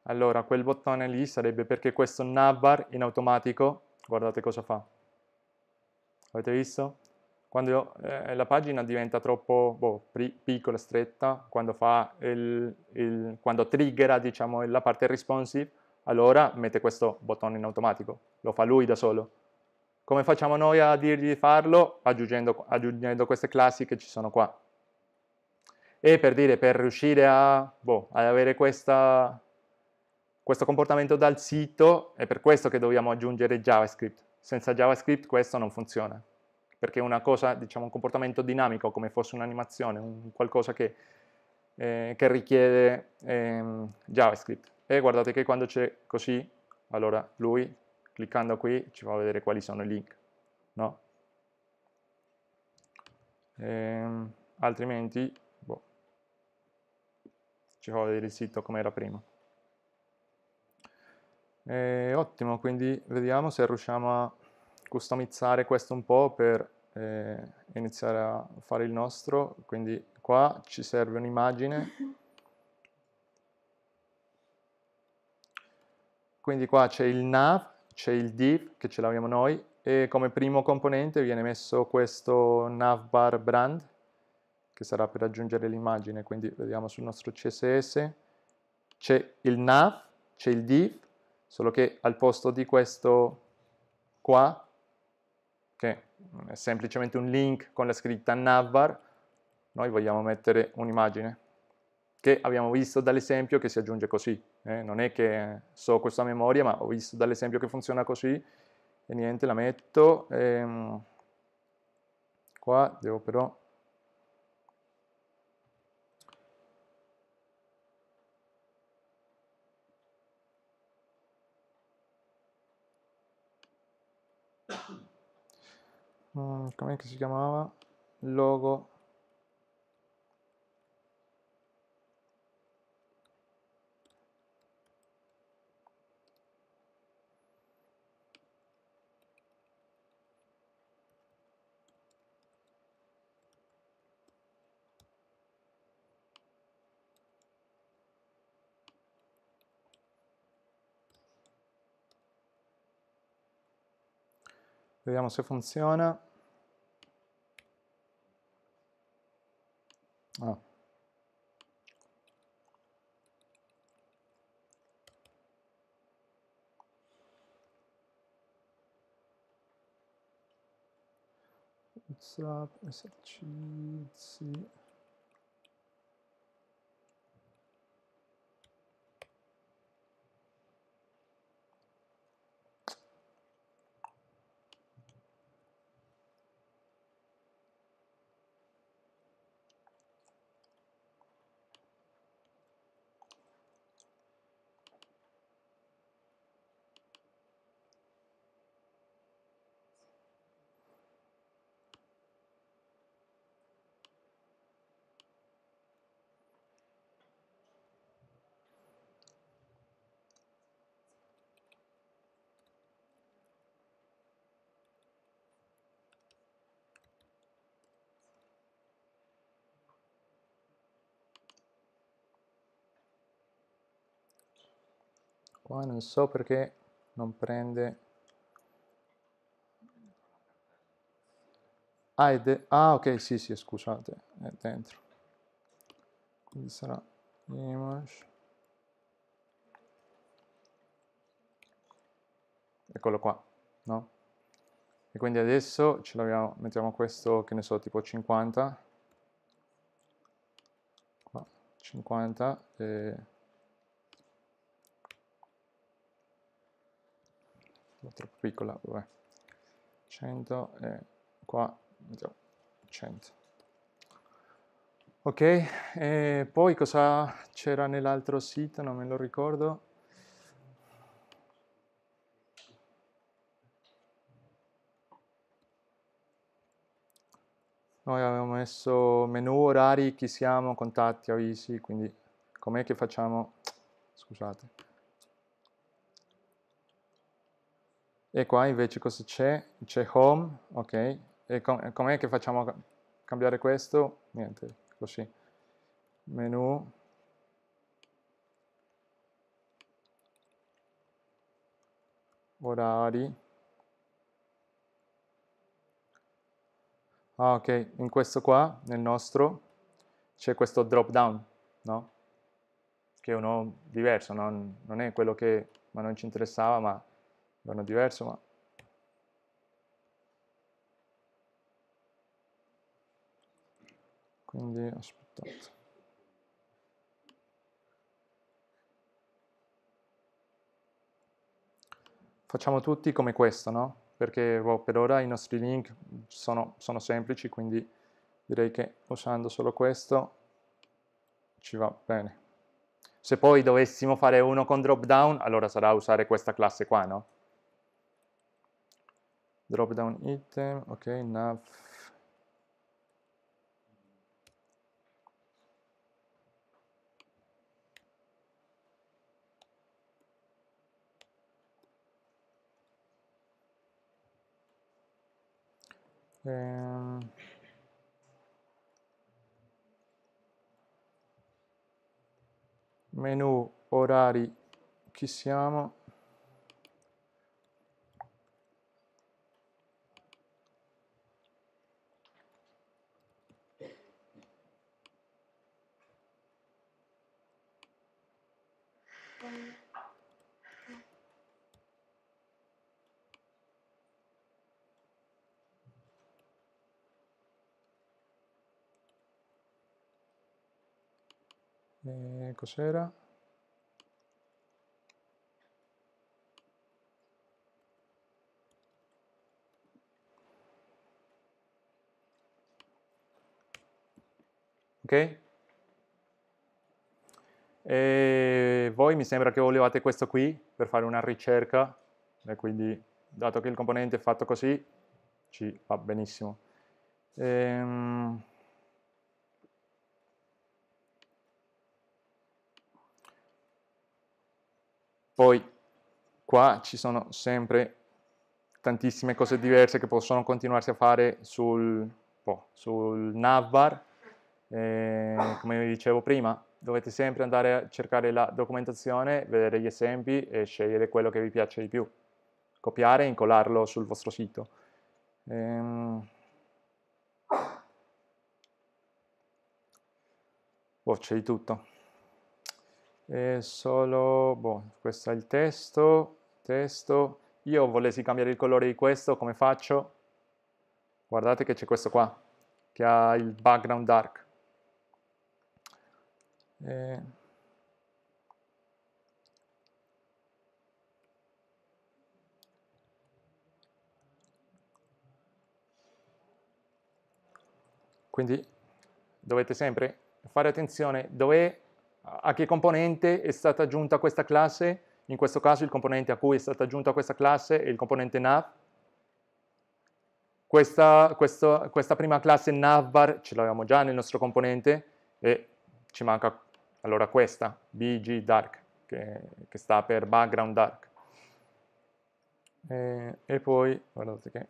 Allora, quel bottone lì sarebbe perché questo navbar in automatico, guardate cosa fa. Avete visto? Quando eh, la pagina diventa troppo boh, piccola, stretta, quando, il, il, quando triggera diciamo, la parte responsive, allora mette questo bottone in automatico, lo fa lui da solo. Come facciamo noi a dirgli di farlo? Aggiungendo, aggiungendo queste classi che ci sono qua. E per dire, per riuscire a, boh, ad avere questa, questo comportamento dal sito, è per questo che dobbiamo aggiungere JavaScript. Senza JavaScript questo non funziona, perché una cosa, diciamo, un comportamento dinamico, come fosse un'animazione, un qualcosa che, eh, che richiede eh, JavaScript. E guardate che quando c'è così, allora lui, cliccando qui, ci fa vedere quali sono i link, no? Ehm, altrimenti, boh, ci fa vedere il sito come era prima. Eh, ottimo, quindi vediamo se riusciamo a customizzare questo un po' per eh, iniziare a fare il nostro. Quindi qua ci serve un'immagine. Quindi qua c'è il nav, c'è il div che ce l'abbiamo noi e come primo componente viene messo questo navbar brand che sarà per aggiungere l'immagine, quindi vediamo sul nostro CSS. C'è il nav, c'è il div solo che al posto di questo qua, che è semplicemente un link con la scritta navbar, noi vogliamo mettere un'immagine che abbiamo visto dall'esempio che si aggiunge così. Eh? Non è che so questa memoria, ma ho visto dall'esempio che funziona così e niente, la metto. Ehm, qua devo però mm, com'è che si chiamava? Logo. Vediamo se funziona. Ah. Oh. What's up? Uh, SLG, let's see. Qua non so perché non prende. Ah, è ah ok sì sì scusate è dentro. Quindi sarà image. Eccolo qua no? e quindi adesso ce l'abbiamo mettiamo questo che ne so tipo 50 qua 50 e troppo piccola vabbè 100 e qua mettiamo 100 ok e poi cosa c'era nell'altro sito non me lo ricordo Noi abbiamo messo menu orari, chi siamo, contatti, avvisi, quindi com'è che facciamo? Scusate. E qua invece cosa c'è? C'è home, ok. E com com'è che facciamo cambiare questo? Niente, così. Menu. Orari. Ah, ok, in questo qua, nel nostro, c'è questo drop down, no? Che è uno diverso, non, non è quello che ma non ci interessava, ma è diverso, ma... Quindi aspettate. Facciamo tutti come questo, no? perché oh, per ora i nostri link sono, sono semplici, quindi direi che usando solo questo ci va bene. Se poi dovessimo fare uno con drop down, allora sarà usare questa classe qua, no? Drop down item, ok, nav Eh, menu orari chi siamo Eh, cos'era? Ok? E voi mi sembra che volevate questo qui per fare una ricerca e quindi dato che il componente è fatto così ci va benissimo. Ehm, Poi qua ci sono sempre tantissime cose diverse che possono continuarsi a fare sul, oh, sul navbar. Eh, come vi dicevo prima, dovete sempre andare a cercare la documentazione, vedere gli esempi e scegliere quello che vi piace di più. Copiare e incollarlo sul vostro sito. Ehm... Oh, c'è di tutto è solo, boh, questo è il testo, testo, io volessi cambiare il colore di questo, come faccio? Guardate che c'è questo qua, che ha il background dark. E... Quindi dovete sempre fare attenzione dove a che componente è stata aggiunta questa classe, in questo caso il componente a cui è stata aggiunta questa classe è il componente nav. Questa, questo, questa prima classe navbar ce l'avevamo già nel nostro componente e ci manca allora questa, bg dark, che, che sta per background dark. E, e poi, guardate che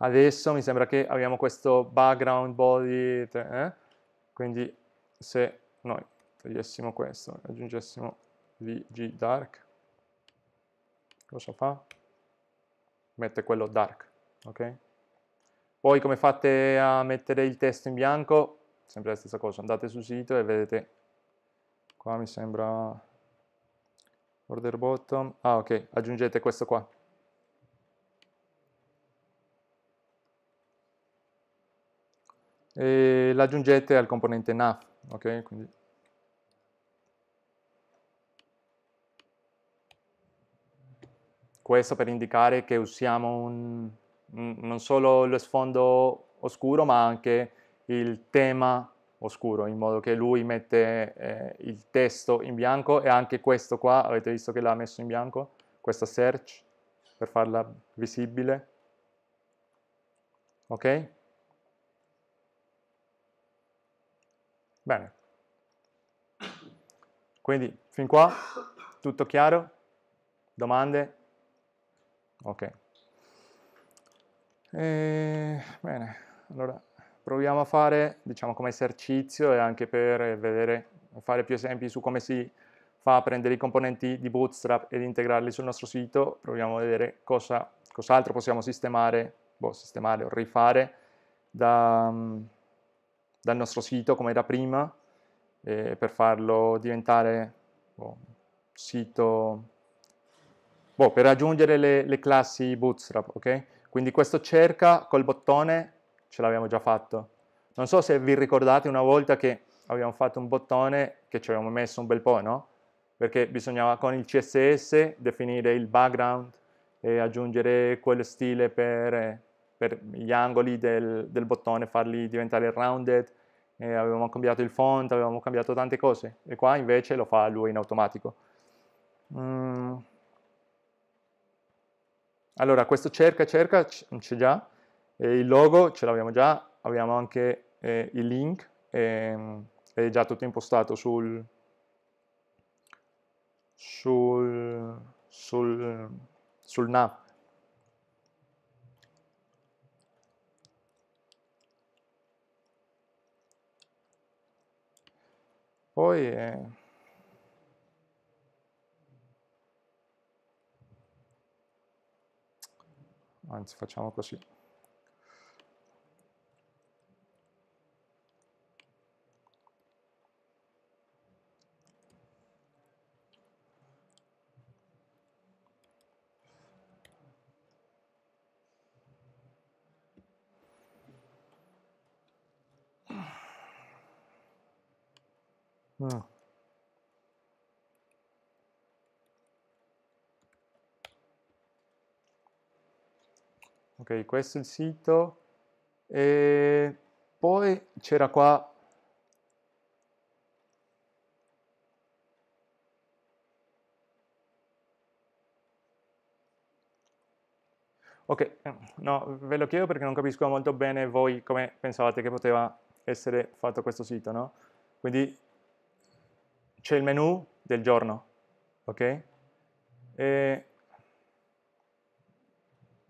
Adesso mi sembra che abbiamo questo background body, eh? quindi se noi togliessimo questo, aggiungessimo vg dark, cosa fa? Mette quello dark, ok? Poi come fate a mettere il testo in bianco? Sempre la stessa cosa, andate sul sito e vedete, qua mi sembra order bottom, ah ok, aggiungete questo qua. E l'aggiungete al componente nav, ok? Quindi questo per indicare che usiamo un, non solo lo sfondo oscuro ma anche il tema oscuro in modo che lui mette eh, il testo in bianco e anche questo qua avete visto che l'ha messo in bianco? Questa search per farla visibile. Ok bene. Quindi fin qua tutto chiaro? Domande? Ok. E, bene, allora proviamo a fare, diciamo, come esercizio e anche per vedere, fare più esempi su come si fa a prendere i componenti di Bootstrap ed integrarli sul nostro sito, proviamo a vedere cosa, cos'altro possiamo sistemare, boh, sistemare o rifare da, dal nostro sito come era prima, eh, per farlo diventare boh, sito boh, per aggiungere le, le, classi Bootstrap, ok? Quindi questo cerca col bottone ce l'abbiamo già fatto. Non so se vi ricordate una volta che abbiamo fatto un bottone che ci avevamo messo un bel po', no? Perché bisognava con il CSS definire il background e aggiungere quello stile per, per gli angoli del, del, bottone, farli diventare rounded, e avevamo cambiato il font, avevamo cambiato tante cose e qua invece lo fa lui in automatico. Mm. Allora, questo cerca cerca c'è già, eh, il logo ce l'abbiamo già, abbiamo anche eh, il link, eh, è già tutto impostato sul, sul, sul, sul nav. Poi... Eh, anzi facciamo così. Mm. ok questo è il sito e poi c'era qua ok no ve lo chiedo perché non capisco molto bene voi come pensavate che poteva essere fatto questo sito no quindi c'è il menu del giorno ok e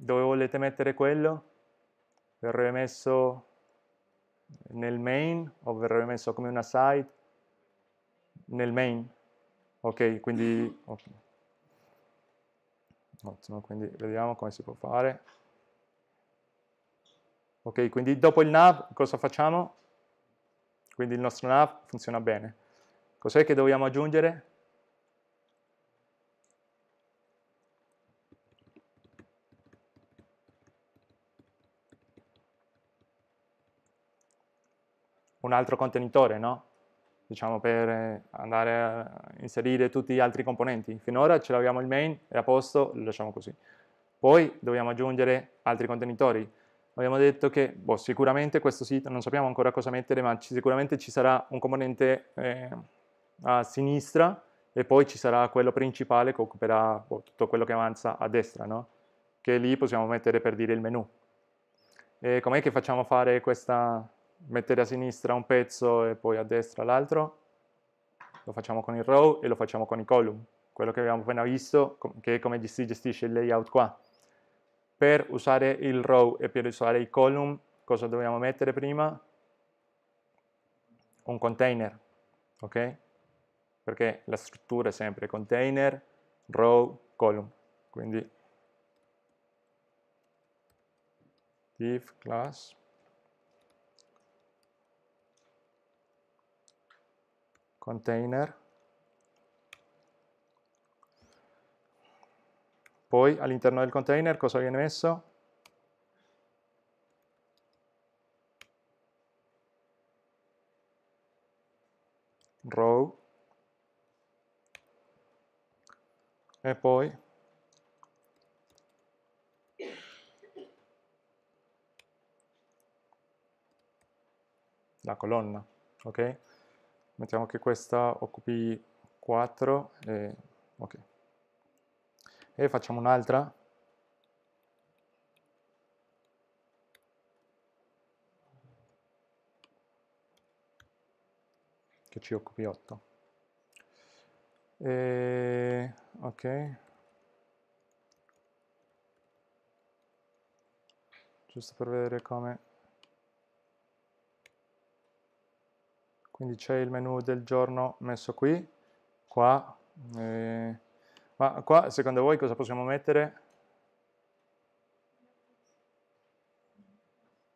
dove volete mettere quello? Verrebbe messo nel main o verrebbe messo come una site? Nel main. Ok, quindi... Okay. Ottimo, quindi vediamo come si può fare. Ok, quindi dopo il nav cosa facciamo? Quindi il nostro nav funziona bene. Cos'è che dobbiamo aggiungere? un altro contenitore, no? Diciamo per andare a inserire tutti gli altri componenti. Finora ce l'abbiamo il main, è a posto, lo lasciamo così. Poi dobbiamo aggiungere altri contenitori. Abbiamo detto che boh, sicuramente questo sito, non sappiamo ancora cosa mettere, ma ci, sicuramente ci sarà un componente eh, a sinistra e poi ci sarà quello principale che occuperà boh, tutto quello che avanza a destra, no? Che lì possiamo mettere per dire il menu. E com'è che facciamo fare questa, mettere a sinistra un pezzo e poi a destra l'altro, lo facciamo con il row e lo facciamo con i column, quello che abbiamo appena visto, che è come si gestisce il layout qua. Per usare il row e per usare i column, cosa dobbiamo mettere prima? Un container, ok? Perché la struttura è sempre container, row, column. Quindi div class container poi all'interno del container cosa viene messo? row e poi la colonna, ok? Mettiamo che questa occupi 4 e, ok. E facciamo un'altra. Che ci occupi 8. E, ok. Giusto per vedere come quindi c'è il menu del giorno messo qui, qua, eh, ma qua secondo voi cosa possiamo mettere?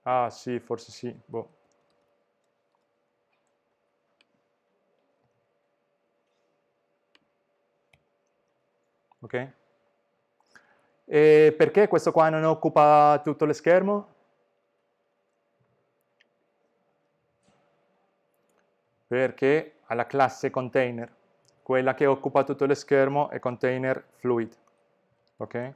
Ah sì, forse sì, boh. Ok? E perché questo qua non occupa tutto lo schermo? perché ha la classe container, quella che occupa tutto lo schermo è container fluid. Ok?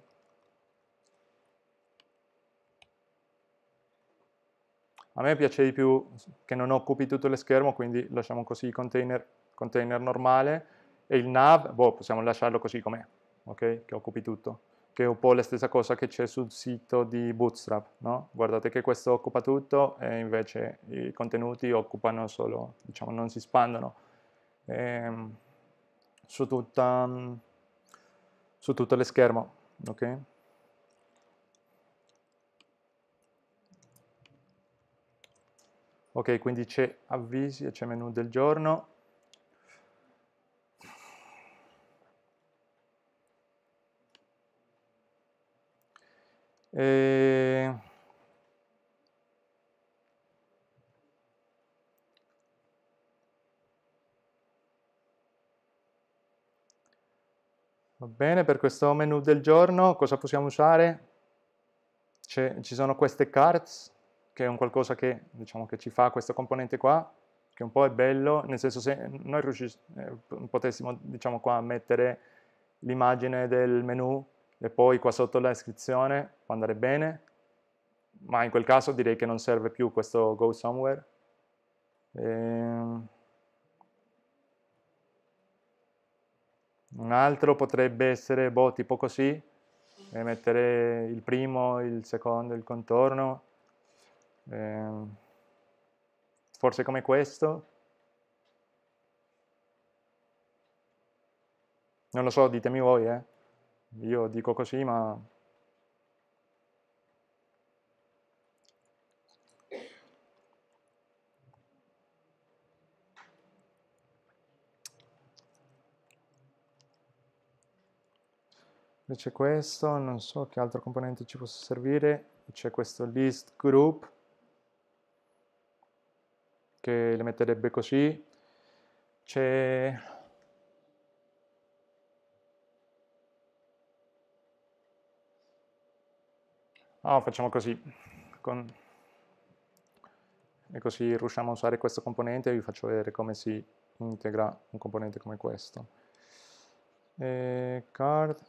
A me piace di più che non occupi tutto lo schermo, quindi lasciamo così container, container normale e il nav, boh, possiamo lasciarlo così com'è, ok? Che occupi tutto che è un po' la stessa cosa che c'è sul sito di Bootstrap, no? Guardate che questo occupa tutto e invece i contenuti occupano solo, diciamo, non si spandono ehm, su, tutta, su tutto lo schermo, ok? Ok, quindi c'è avvisi e c'è menu del giorno. E... Va bene, per questo menu del giorno cosa possiamo usare? ci sono queste cards, che è un qualcosa che, diciamo, che ci fa questo componente qua, che un po' è bello, nel senso se noi eh, potessimo diciamo qua mettere l'immagine del menu e poi qua sotto la descrizione può andare bene, ma in quel caso direi che non serve più questo go somewhere. Ehm... Un altro potrebbe essere boh, tipo così, e mettere il primo, il secondo, il contorno, ehm... forse come questo. Non lo so, ditemi voi, eh. Io dico così, ma... C'è questo, non so che altro componente ci possa servire, c'è questo list group che le metterebbe così, c'è Oh, facciamo così. Con... E così riusciamo a usare questo componente e vi faccio vedere come si integra un componente come questo. E card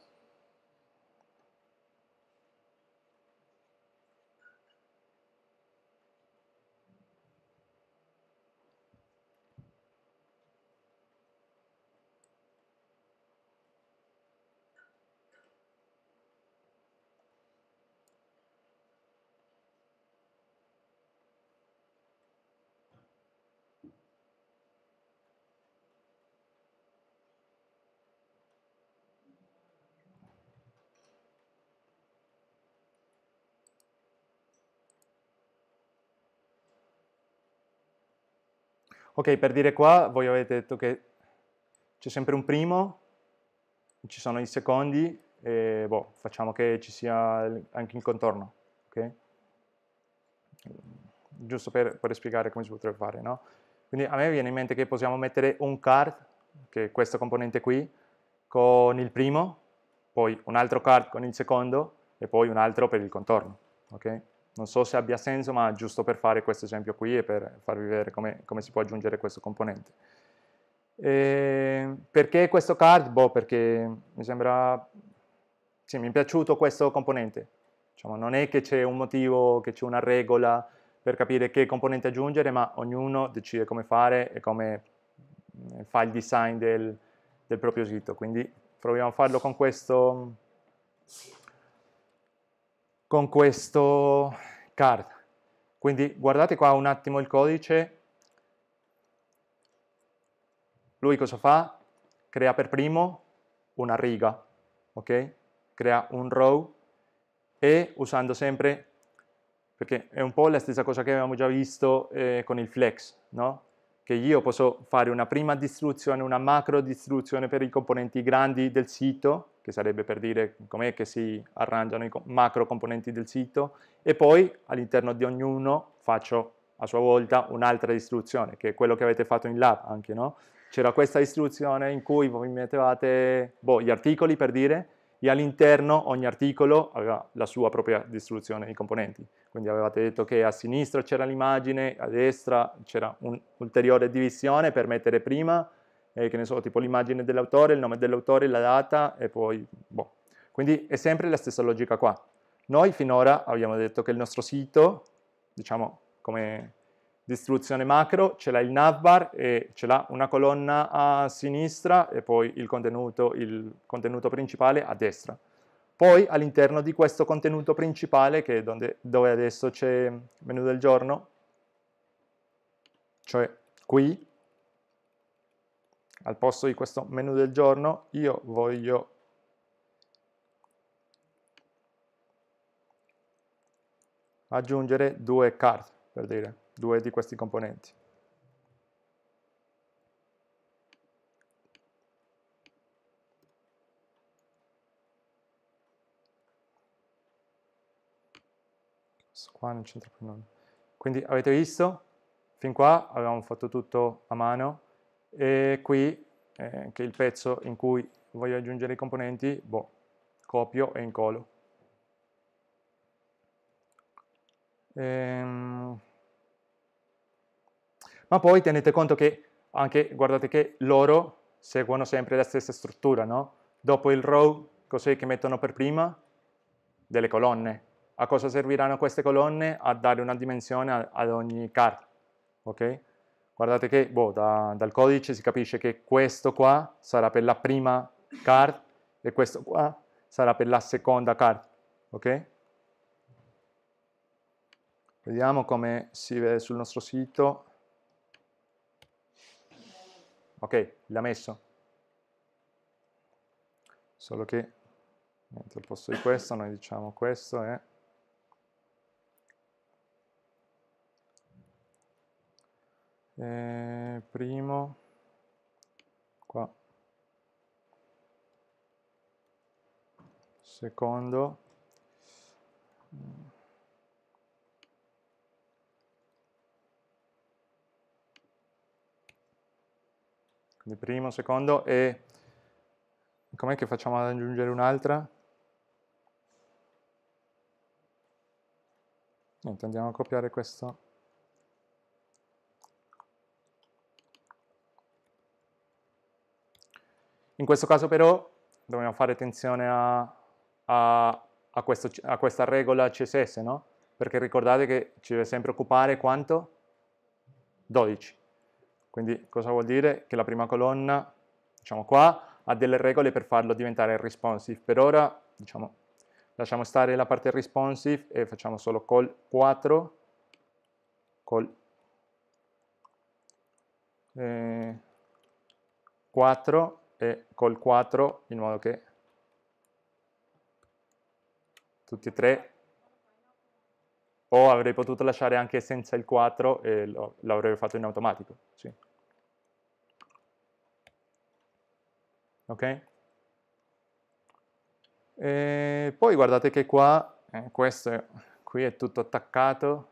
Ok, per dire qua, voi avete detto che c'è sempre un primo, ci sono i secondi e boh, facciamo che ci sia anche il contorno, ok? Giusto per, per spiegare come si potrebbe fare, no? Quindi a me viene in mente che possiamo mettere un card, che è questo componente qui, con il primo, poi un altro card con il secondo e poi un altro per il contorno, ok? Non so se abbia senso, ma giusto per fare questo esempio qui e per farvi vedere come, come si può aggiungere questo componente. E perché questo card? Boh, perché mi sembra... Sì, mi è piaciuto questo componente. Diciamo, non è che c'è un motivo, che c'è una regola per capire che componente aggiungere, ma ognuno decide come fare e come eh, fa il design del, del proprio sito. Quindi proviamo a farlo con questo, con questo card. Quindi guardate qua un attimo il codice. Lui cosa fa? Crea per primo una riga, ok? Crea un row e usando sempre, perché è un po' la stessa cosa che avevamo già visto eh, con il flex, no? che io posso fare una prima distribuzione, una macro distribuzione per i componenti grandi del sito, che sarebbe per dire com'è che si arrangiano i macro componenti del sito, e poi all'interno di ognuno faccio a sua volta un'altra distribuzione, che è quello che avete fatto in lab anche, no? C'era questa distribuzione in cui voi mettevate boh, gli articoli per dire, e all'interno ogni articolo aveva la sua propria distribuzione di componenti. Quindi avevate detto che a sinistra c'era l'immagine, a destra c'era un'ulteriore divisione per mettere prima, eh, che ne so, tipo l'immagine dell'autore, il nome dell'autore, la data e poi, boh. Quindi è sempre la stessa logica qua. Noi finora abbiamo detto che il nostro sito, diciamo come distribuzione macro, ce l'ha il navbar e ce l'ha una colonna a sinistra e poi il contenuto, il contenuto principale a destra. Poi all'interno di questo contenuto principale, che è donde, dove adesso c'è il menu del giorno, cioè qui, al posto di questo menu del giorno, io voglio aggiungere due card, per dire due di questi componenti. qua non c'entra più nulla. Quindi avete visto? Fin qua avevamo fatto tutto a mano e qui, eh, che il pezzo in cui voglio aggiungere i componenti, boh, copio e incollo. Ehm, ma poi tenete conto che anche, guardate che loro seguono sempre la stessa struttura, no? Dopo il row, cos'è che mettono per prima? Delle colonne. A cosa serviranno queste colonne? A dare una dimensione ad ogni card, ok? Guardate che boh, da, dal codice si capisce che questo qua sarà per la prima card e questo qua sarà per la seconda card, ok? Vediamo come si vede sul nostro sito. Ok, l'ha messo. Solo che al posto di questo noi diciamo questo è eh, primo qua secondo Quindi primo, secondo e com'è che facciamo ad aggiungere un'altra? Niente, andiamo a copiare questo. In questo caso però dobbiamo fare attenzione a, a, a, questo, a questa regola CSS, no? Perché ricordate che ci deve sempre occupare quanto? 12. Quindi cosa vuol dire? Che la prima colonna, diciamo qua, ha delle regole per farlo diventare responsive. Per ora, diciamo, lasciamo stare la parte responsive e facciamo solo col 4, col eh, 4 e col 4 in modo che tutti e tre o avrei potuto lasciare anche senza il 4 e l'avrei fatto in automatico. Sì. Ok? E poi guardate che qua, eh, questo qui è tutto attaccato,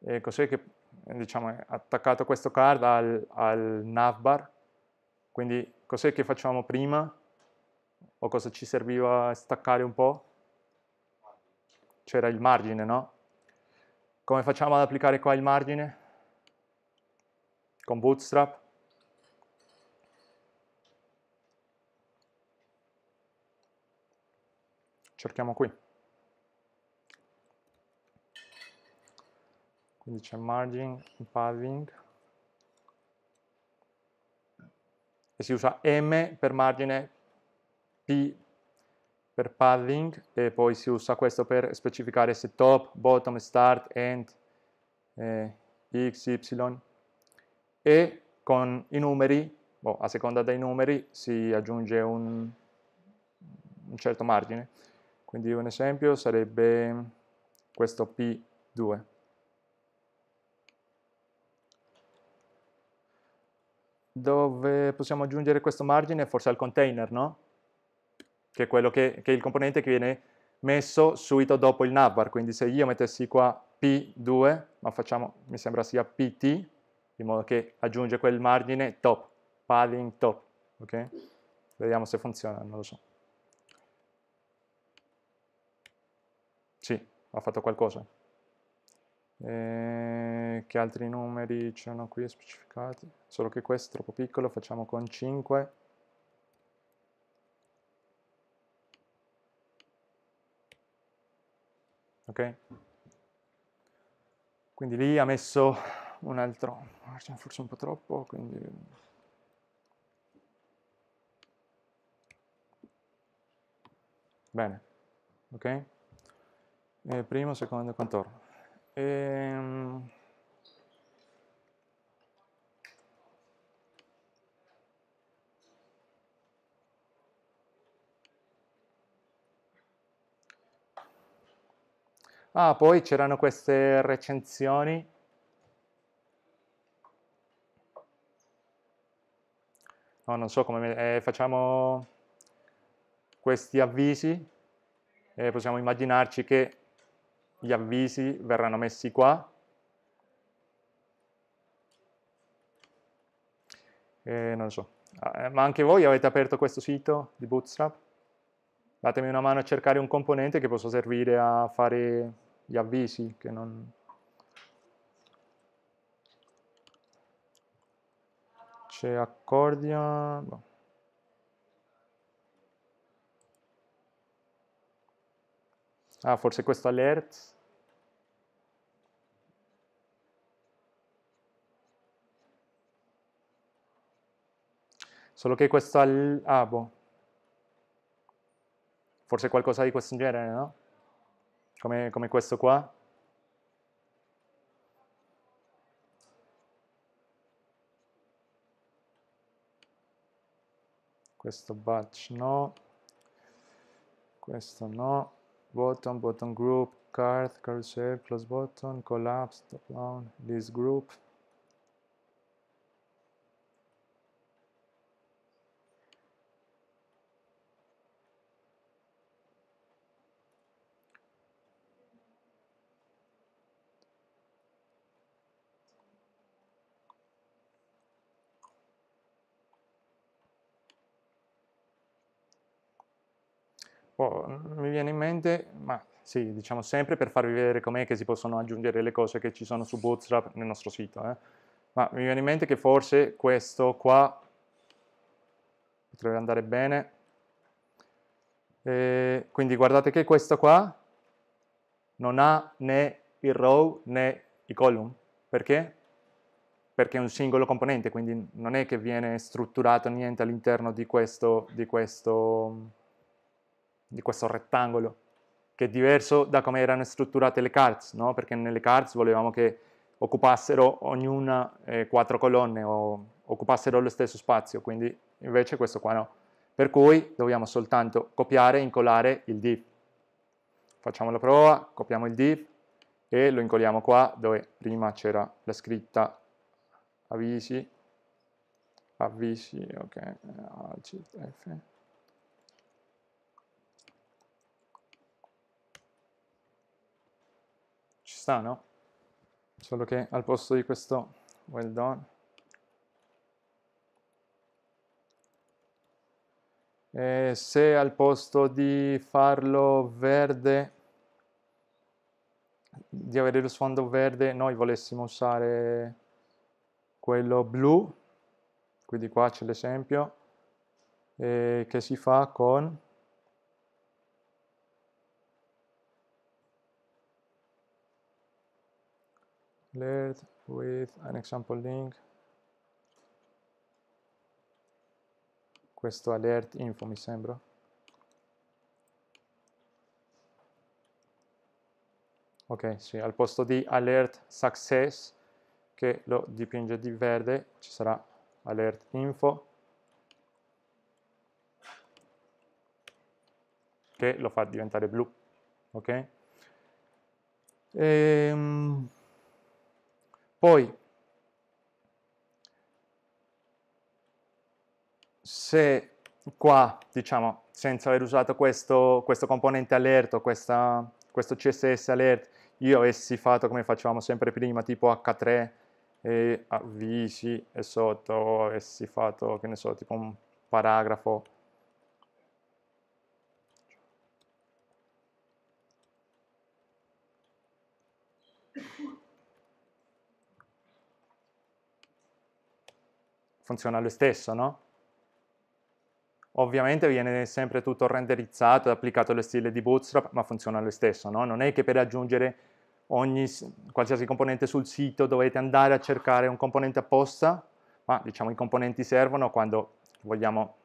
e cos'è che diciamo, è attaccato questo card al, al navbar, quindi cos'è che facciamo prima? O cosa ci serviva staccare un po'? C'era il margine, no? Come facciamo ad applicare qua il margine? Con Bootstrap? cerchiamo qui. Quindi c'è margin, padding, e si usa M per margine, P per padding, e poi si usa questo per specificare se top, bottom, start, end, eh, x, y, e con i numeri, boh, a seconda dei numeri, si aggiunge un, un certo margine. Quindi un esempio sarebbe questo P2. Dove possiamo aggiungere questo margine? Forse al container, no? Che è, che, che è il componente che viene messo subito dopo il navbar. Quindi se io mettessi qua P2, ma facciamo, mi sembra sia PT, in modo che aggiunge quel margine top, padding top, ok? Vediamo se funziona, non lo so. Sì, ha fatto qualcosa. E che altri numeri c'erano qui specificati? Solo che questo è troppo piccolo, facciamo con 5. Ok? Quindi lì ha messo un altro, forse un po' troppo, quindi... Bene, ok? eh, primo, secondo e contorno. Ehm... Ah, poi c'erano queste recensioni. No, non so come... Eh, facciamo questi avvisi e possiamo immaginarci che gli avvisi verranno messi qua. E non so, ah, eh, ma anche voi avete aperto questo sito di Bootstrap? Datemi una mano a cercare un componente che possa servire a fare gli avvisi, che non... C'è accordion... Boh. Ah, forse questo alert? Solo che questo al... Ah, boh. Forse qualcosa di questo genere, no? Come, come questo qua. Questo batch no. Questo no. Button, button group, card, carousel, close button, collapse, top down, list group. Oh, mi viene in mente, ma sì, diciamo sempre per farvi vedere com'è che si possono aggiungere le cose che ci sono su Bootstrap nel nostro sito, eh. ma mi viene in mente che forse questo qua potrebbe andare bene. E quindi guardate che questo qua non ha né il row né i column. Perché? Perché è un singolo componente, quindi non è che viene strutturato niente all'interno di questo, di questo di questo rettangolo, che è diverso da come erano strutturate le cards, no? perché nelle cards volevamo che occupassero ognuna eh, quattro colonne o occupassero lo stesso spazio, quindi invece questo qua no. Per cui dobbiamo soltanto copiare e incollare il div. Facciamo la prova, copiamo il div e lo incolliamo qua dove prima c'era la scritta avvisi avvisi, ok, Alt F. Ci sta, no? Solo che al posto di questo well done E se al posto di farlo verde, di avere lo sfondo verde, noi volessimo usare quello blu, quindi qua c'è l'esempio, che si fa con alert with an example link questo alert info mi sembra. Ok, sì, al posto di alert success, che lo dipinge di verde, ci sarà alert info, che lo fa diventare blu. Ok? Ehm, poi se qua, diciamo, senza aver usato questo, questo componente alert questa, questo CSS alert, io avessi fatto come facevamo sempre prima, tipo H3 e avvisi e sotto avessi fatto, che ne so, tipo un paragrafo funziona lo stesso, no? Ovviamente viene sempre tutto renderizzato e applicato allo stile di Bootstrap, ma funziona lo stesso, no? Non è che per aggiungere ogni, qualsiasi componente sul sito dovete andare a cercare un componente apposta, ma diciamo i componenti servono quando vogliamo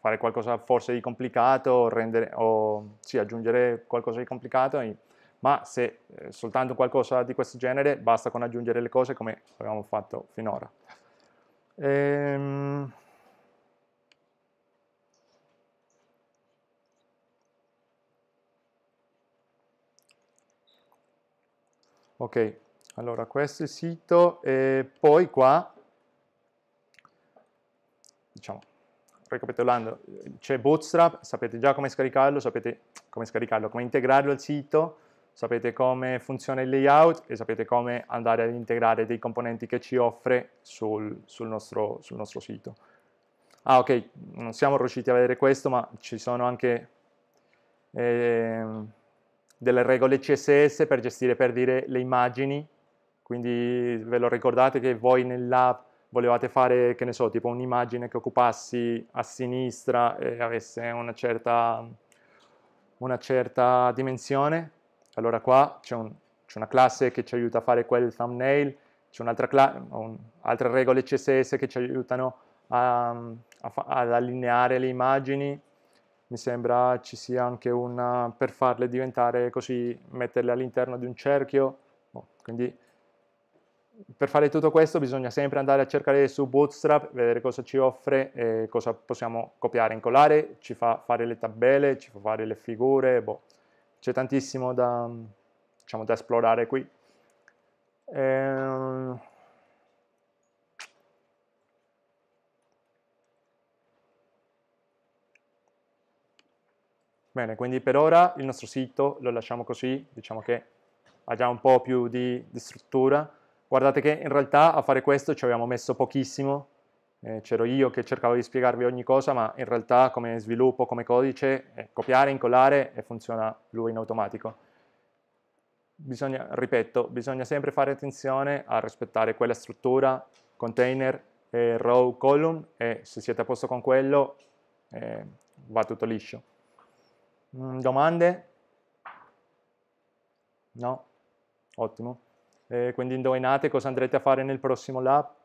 fare qualcosa forse di complicato o, rendere, o sì, aggiungere qualcosa di complicato, ma se eh, soltanto qualcosa di questo genere basta con aggiungere le cose come abbiamo fatto finora. Ehm... Ok, allora questo è il sito e poi qua, diciamo, ricapitolando, c'è Bootstrap, sapete già come scaricarlo, sapete come scaricarlo, come integrarlo al sito, sapete come funziona il layout e sapete come andare ad integrare dei componenti che ci offre sul, sul, nostro, sul nostro sito. Ah ok, non siamo riusciti a vedere questo, ma ci sono anche... Eh, delle regole CSS per gestire, per dire, le immagini, quindi ve lo ricordate che voi nell'app volevate fare, che ne so, tipo un'immagine che occupassi a sinistra e avesse una certa, una certa dimensione? Allora qua c'è un, una classe che ci aiuta a fare quel thumbnail, c'è un'altra un, altre regole CSS che ci aiutano a, a, ad allineare le immagini, mi sembra ci sia anche una per farle diventare così, metterle all'interno di un cerchio, oh, quindi per fare tutto questo bisogna sempre andare a cercare su Bootstrap, vedere cosa ci offre e cosa possiamo copiare e incollare, ci fa fare le tabelle, ci fa fare le figure, boh, c'è tantissimo da, diciamo, da esplorare qui. Ehm... Bene, quindi per ora il nostro sito lo lasciamo così, diciamo che ha già un po' più di, di struttura. Guardate che in realtà a fare questo ci abbiamo messo pochissimo, eh, c'ero io che cercavo di spiegarvi ogni cosa, ma in realtà come sviluppo, come codice, è copiare, incollare e funziona lui in automatico. Bisogna, ripeto, bisogna sempre fare attenzione a rispettare quella struttura, container, eh, row, column e se siete a posto con quello eh, va tutto liscio. Mm, domande? No? Ottimo. Eh, quindi indovinate cosa andrete a fare nel prossimo lab?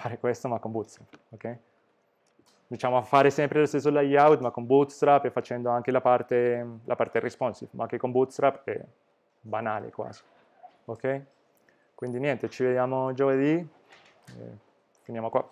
Fare questo ma con Bootstrap, ok? Diciamo fare sempre lo stesso layout ma con Bootstrap e facendo anche la parte, la parte responsive, ma anche con Bootstrap è banale quasi, ok? Quindi niente, ci vediamo giovedì, eh, finiamo qua.